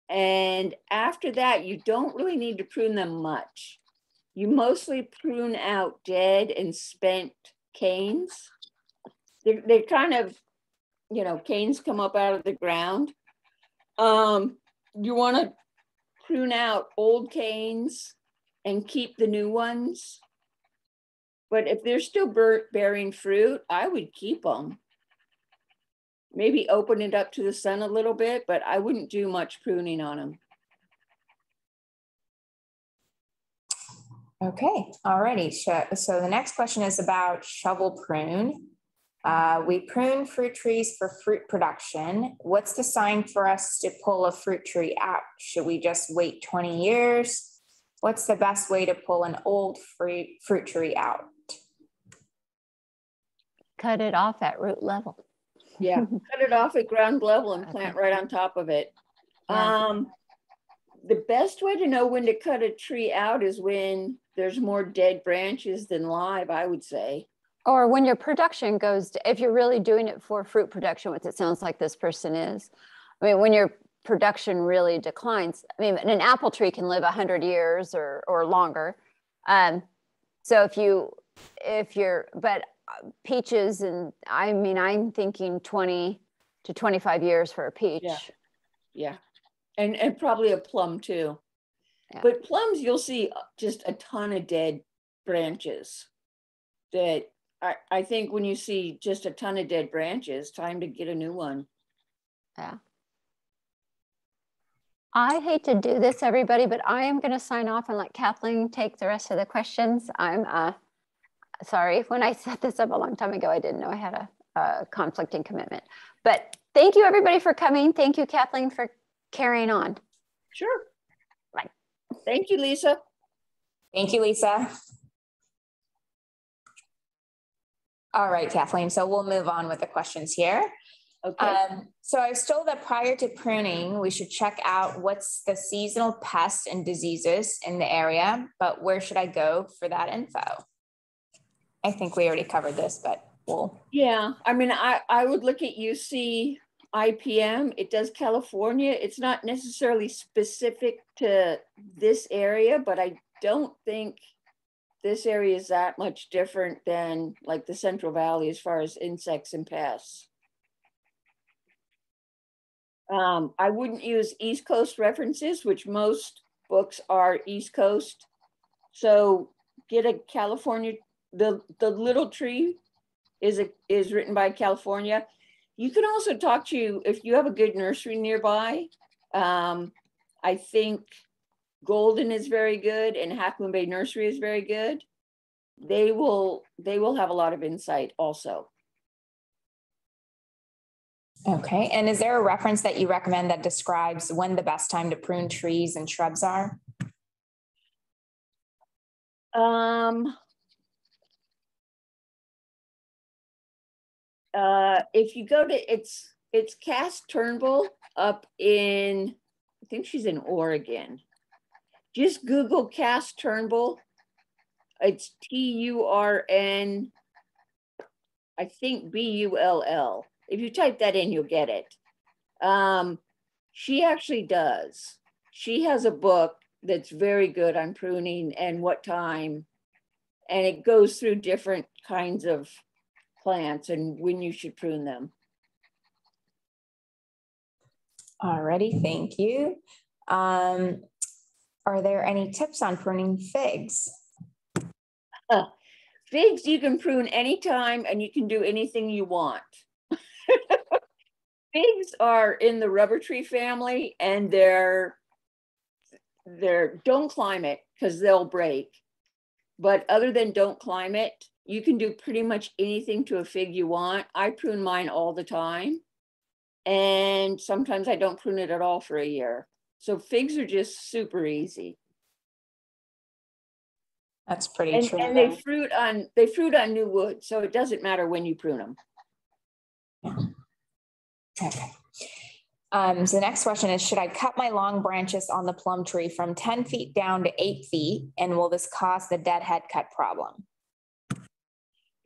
And after that, you don't really need to prune them much. You mostly prune out dead and spent canes. They're, they're kind of, you know, canes come up out of the ground. Um, you want to prune out old canes and keep the new ones. But if they're still bearing fruit, I would keep them. Maybe open it up to the sun a little bit, but I wouldn't do much pruning on them. Okay, all righty. So, so the next question is about shovel prune. Uh, we prune fruit trees for fruit production. What's the sign for us to pull a fruit tree out? Should we just wait 20 years? What's the best way to pull an old fruit, fruit tree out? Cut it off at root level. Yeah, (laughs) cut it off at ground level and plant right on top of it. Um, the best way to know when to cut a tree out is when there's more dead branches than live, I would say. Or when your production goes, to, if you're really doing it for fruit production, which it sounds like this person is. I mean, when your production really declines, I mean, an apple tree can live 100 years or, or longer. Um, so if you, if you're, but peaches and I mean, I'm thinking 20 to 25 years for a peach. Yeah. Yeah, and and probably a plum too. Yeah. But plums, you'll see just a ton of dead branches. That I I think when you see just a ton of dead branches, time to get a new one. Yeah. I hate to do this, everybody, but I am going to sign off and let Kathleen take the rest of the questions. I'm uh, sorry. (laughs) When I set this up a long time ago, I didn't know I had a, a conflicting commitment. But thank you, everybody, for coming. Thank you, Kathleen, for carrying on. Sure. Right. Thank you, Lisa. Thank you, Lisa. All right, Kathleen. So we'll move on with the questions here. Okay. Um, so I was told that prior to pruning, we should check out what's the seasonal pests and diseases in the area, but where should I go for that info? I think we already covered this, but we'll, Yeah, I mean, I, I would look at UC IPM. It does California. It's not necessarily specific to this area, but I don't think this area is that much different than like the Central Valley as far as insects and pests. Um, I wouldn't use East Coast references, which most books are East Coast. So get a California, the, the little tree is a, is written by California. You can also talk to, if you have a good nursery nearby, um, I think Golden is very good and Half Moon Bay Nursery is very good. They will, they will have a lot of insight also. okay. And is there a reference that you recommend that describes when the best time to prune trees and shrubs are? Um, uh, if you go to it's it's Cass Turnbull up in I think she's in Oregon. Just Google Cass Turnbull. It's T U R N, I think B U L L. If you type that in, you'll get it. Um, she actually does. She has a book that's very good on pruning and what time. And it goes through different kinds of plants and when you should prune them. Alrighty, thank you. Um, are there any tips on pruning figs? Uh, figs you can prune anytime and you can do anything you want. (laughs) figs are in the rubber tree family and they're they're don't climb it because they'll break. But other than don't climb it, you can do pretty much anything to a fig you want. I prune mine all the time. And sometimes I don't prune it at all for a year. So figs are just super easy. That's pretty and, true. And they fruit on they fruit on new wood, so it doesn't matter when you prune them. Yeah. Okay. Um, so the next question is, should I cut my long branches on the plum tree from 10 feet down to eight feet? And will this cause the deadhead cut problem?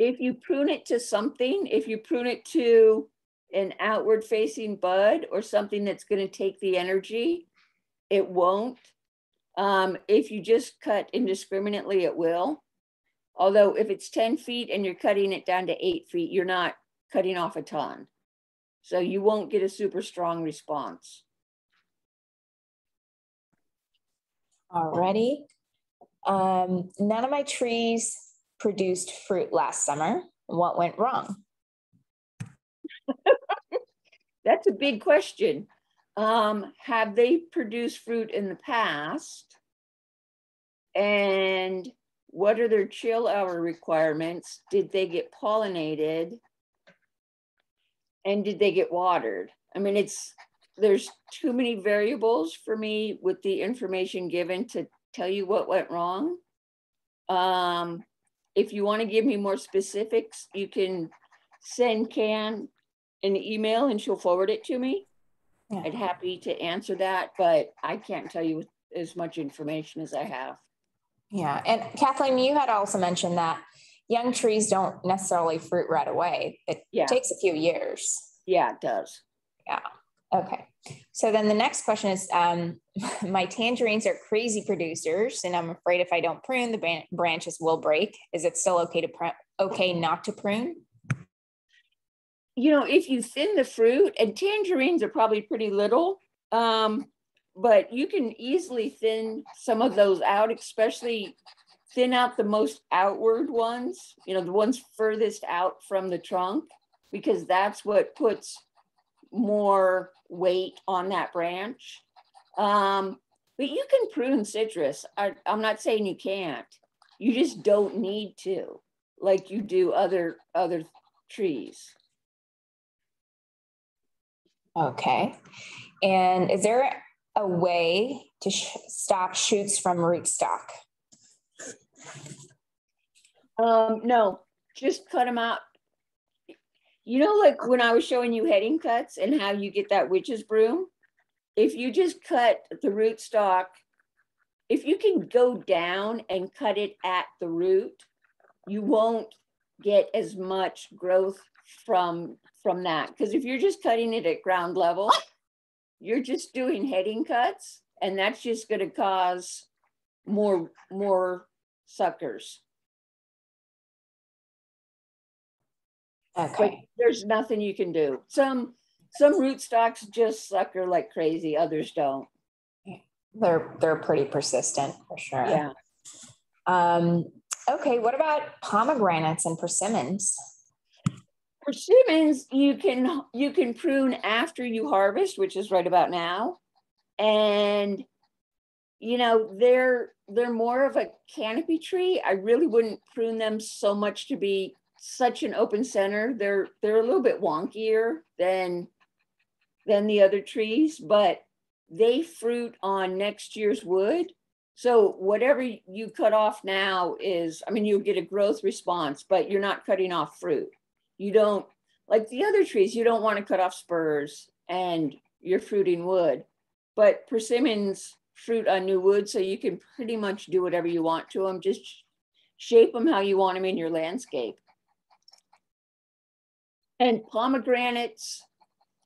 If you prune it to something, if you prune it to an outward facing bud or something that's going to take the energy, it won't. Um, if you just cut indiscriminately, it will. Although if it's 10 feet and you're cutting it down to eight feet, you're not cutting off a ton. So you won't get a super strong response. Alrighty. Um, none of my trees produced fruit last summer. What went wrong? (laughs) That's a big question. Um, have they produced fruit in the past? And what are their chill hour requirements? Did they get pollinated? And did they get watered? I mean, it's there's too many variables for me with the information given to tell you what went wrong. Um, if you want to give me more specifics, you can send Cam an email and she'll forward it to me. Yeah. I'd happy to answer that, but I can't tell you as much information as I have. Yeah, and Kathleen, you had also mentioned that young trees don't necessarily fruit right away. It yeah. takes a few years. Yeah, it does. Yeah. Okay. So then the next question is um, (laughs) my tangerines are crazy producers, and I'm afraid if I don't prune, the branches will break. Is it still okay to pr- okay not to prune? You know, if you thin the fruit, and tangerines are probably pretty little, um, but you can easily thin some of those out, especially thin out the most outward ones, you know, the ones furthest out from the trunk, because that's what puts more weight on that branch. Um, but you can prune citrus. I, I'm not saying you can't. You just don't need to, like you do other other trees. Okay. And is there a way to sh stop shoots from rootstock? Um, no, just cut them out you know, like when I was showing you heading cuts and how you get that witch's broom, if you just cut the root stock, if you can go down and cut it at the root, you won't get as much growth from from that. Because if you're just cutting it at ground level, you're just doing heading cuts, and that's just going to cause more more suckers. Okay. there's nothing you can do. Some some rootstocks just sucker like crazy, others don't. They're they're pretty persistent for sure. Yeah. Um, okay, what about pomegranates and persimmons? Persimmons you can you can prune after you harvest, which is right about now. And you know, they're they're more of a canopy tree. I really wouldn't prune them so much to be such an open center. They're they're a little bit wonkier than than the other trees, but they fruit on next year's wood. So whatever you cut off now is, I mean, you'll get a growth response, but you're not cutting off fruit. You don't like the other trees. You don't want to cut off spurs and you're fruiting wood, but persimmons fruit on new wood, so you can pretty much do whatever you want to them. Just shape them how you want them in your landscape. And pomegranates,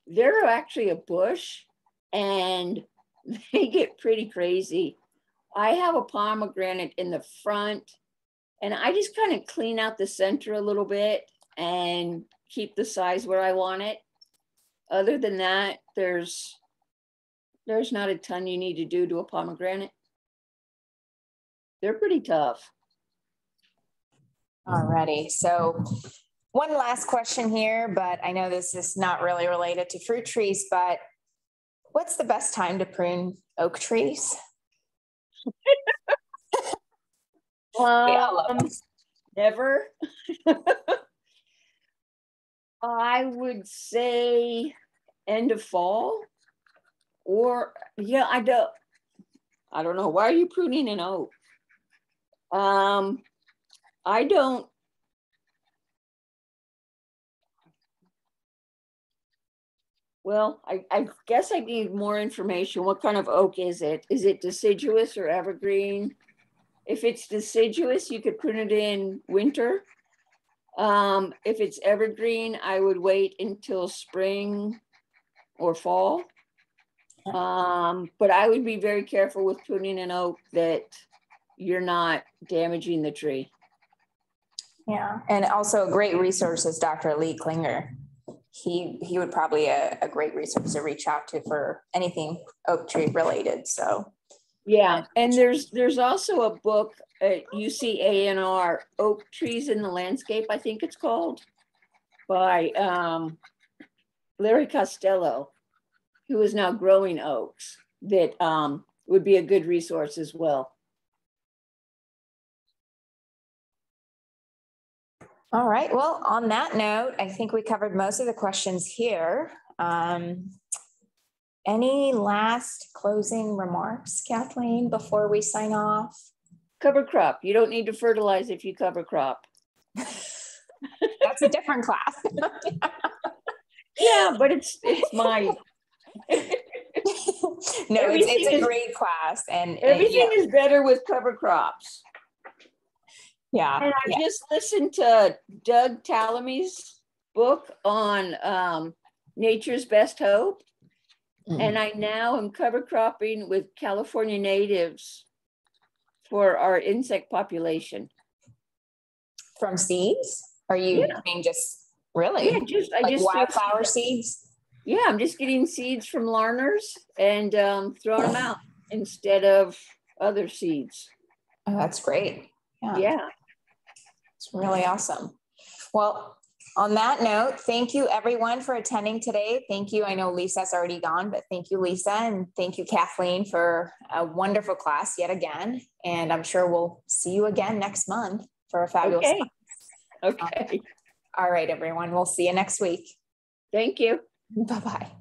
they're actually a bush and (laughs) they get pretty crazy. I have a pomegranate in the front and I just kind of clean out the center a little bit and keep the size where I want it. Other than that, there's there's not a ton you need to do to a pomegranate. They're pretty tough. Alrighty, so one last question here, but I know this is not really related to fruit trees, but what's the best time to prune oak trees? um, never. (laughs) I would say end of fall or yeah, I don't I don't know. Why are you pruning an oak? Um I don't Well, I, I guess I need more information. What kind of oak is it? Is it deciduous or evergreen? If it's deciduous, you could prune it in winter. Um, if it's evergreen, I would wait until spring or fall. Um, but I would be very careful with pruning an oak that you're not damaging the tree. Yeah, and also a great resource is Dr. Lee Klinger he he would probably a, a great resource to reach out to for anything oak tree related. So yeah, and there's there's also a book at UCANR, Oak Trees in the Landscape, I think it's called, by um, Larry Costello, who is now growing oaks, that um, would be a good resource as well. All right. Well, on that note, I think we covered most of the questions here. Um, any last closing remarks, Kathleen, before we sign off? Cover crop. You don't need to fertilize if you cover crop. (laughs) That's a different class. (laughs) yeah, but it's it's my (laughs) no, it's, it's a is, great class, and everything and, yeah. is better with cover crops. Yeah. And I yeah. just listened to Doug Tallamy's book on um, Nature's Best Hope. Mm-hmm. And I now am cover cropping with California natives for our insect population. From seeds? Are you yeah. mean just really? Yeah, just I like just wildflower seeds. Yeah, I'm just getting seeds from Larners and um, throwing them out instead of other seeds. Oh, that's great. Yeah. yeah. It's really awesome. Well, on that note, thank you everyone for attending today. Thank you. I know Lisa's already gone, but thank you, Lisa. And thank you, Kathleen, for a wonderful class yet again. And I'm sure we'll see you again next month for a fabulous okay. Okay. All right, everyone. We'll see you next week. Thank you. (laughs) Bye-bye.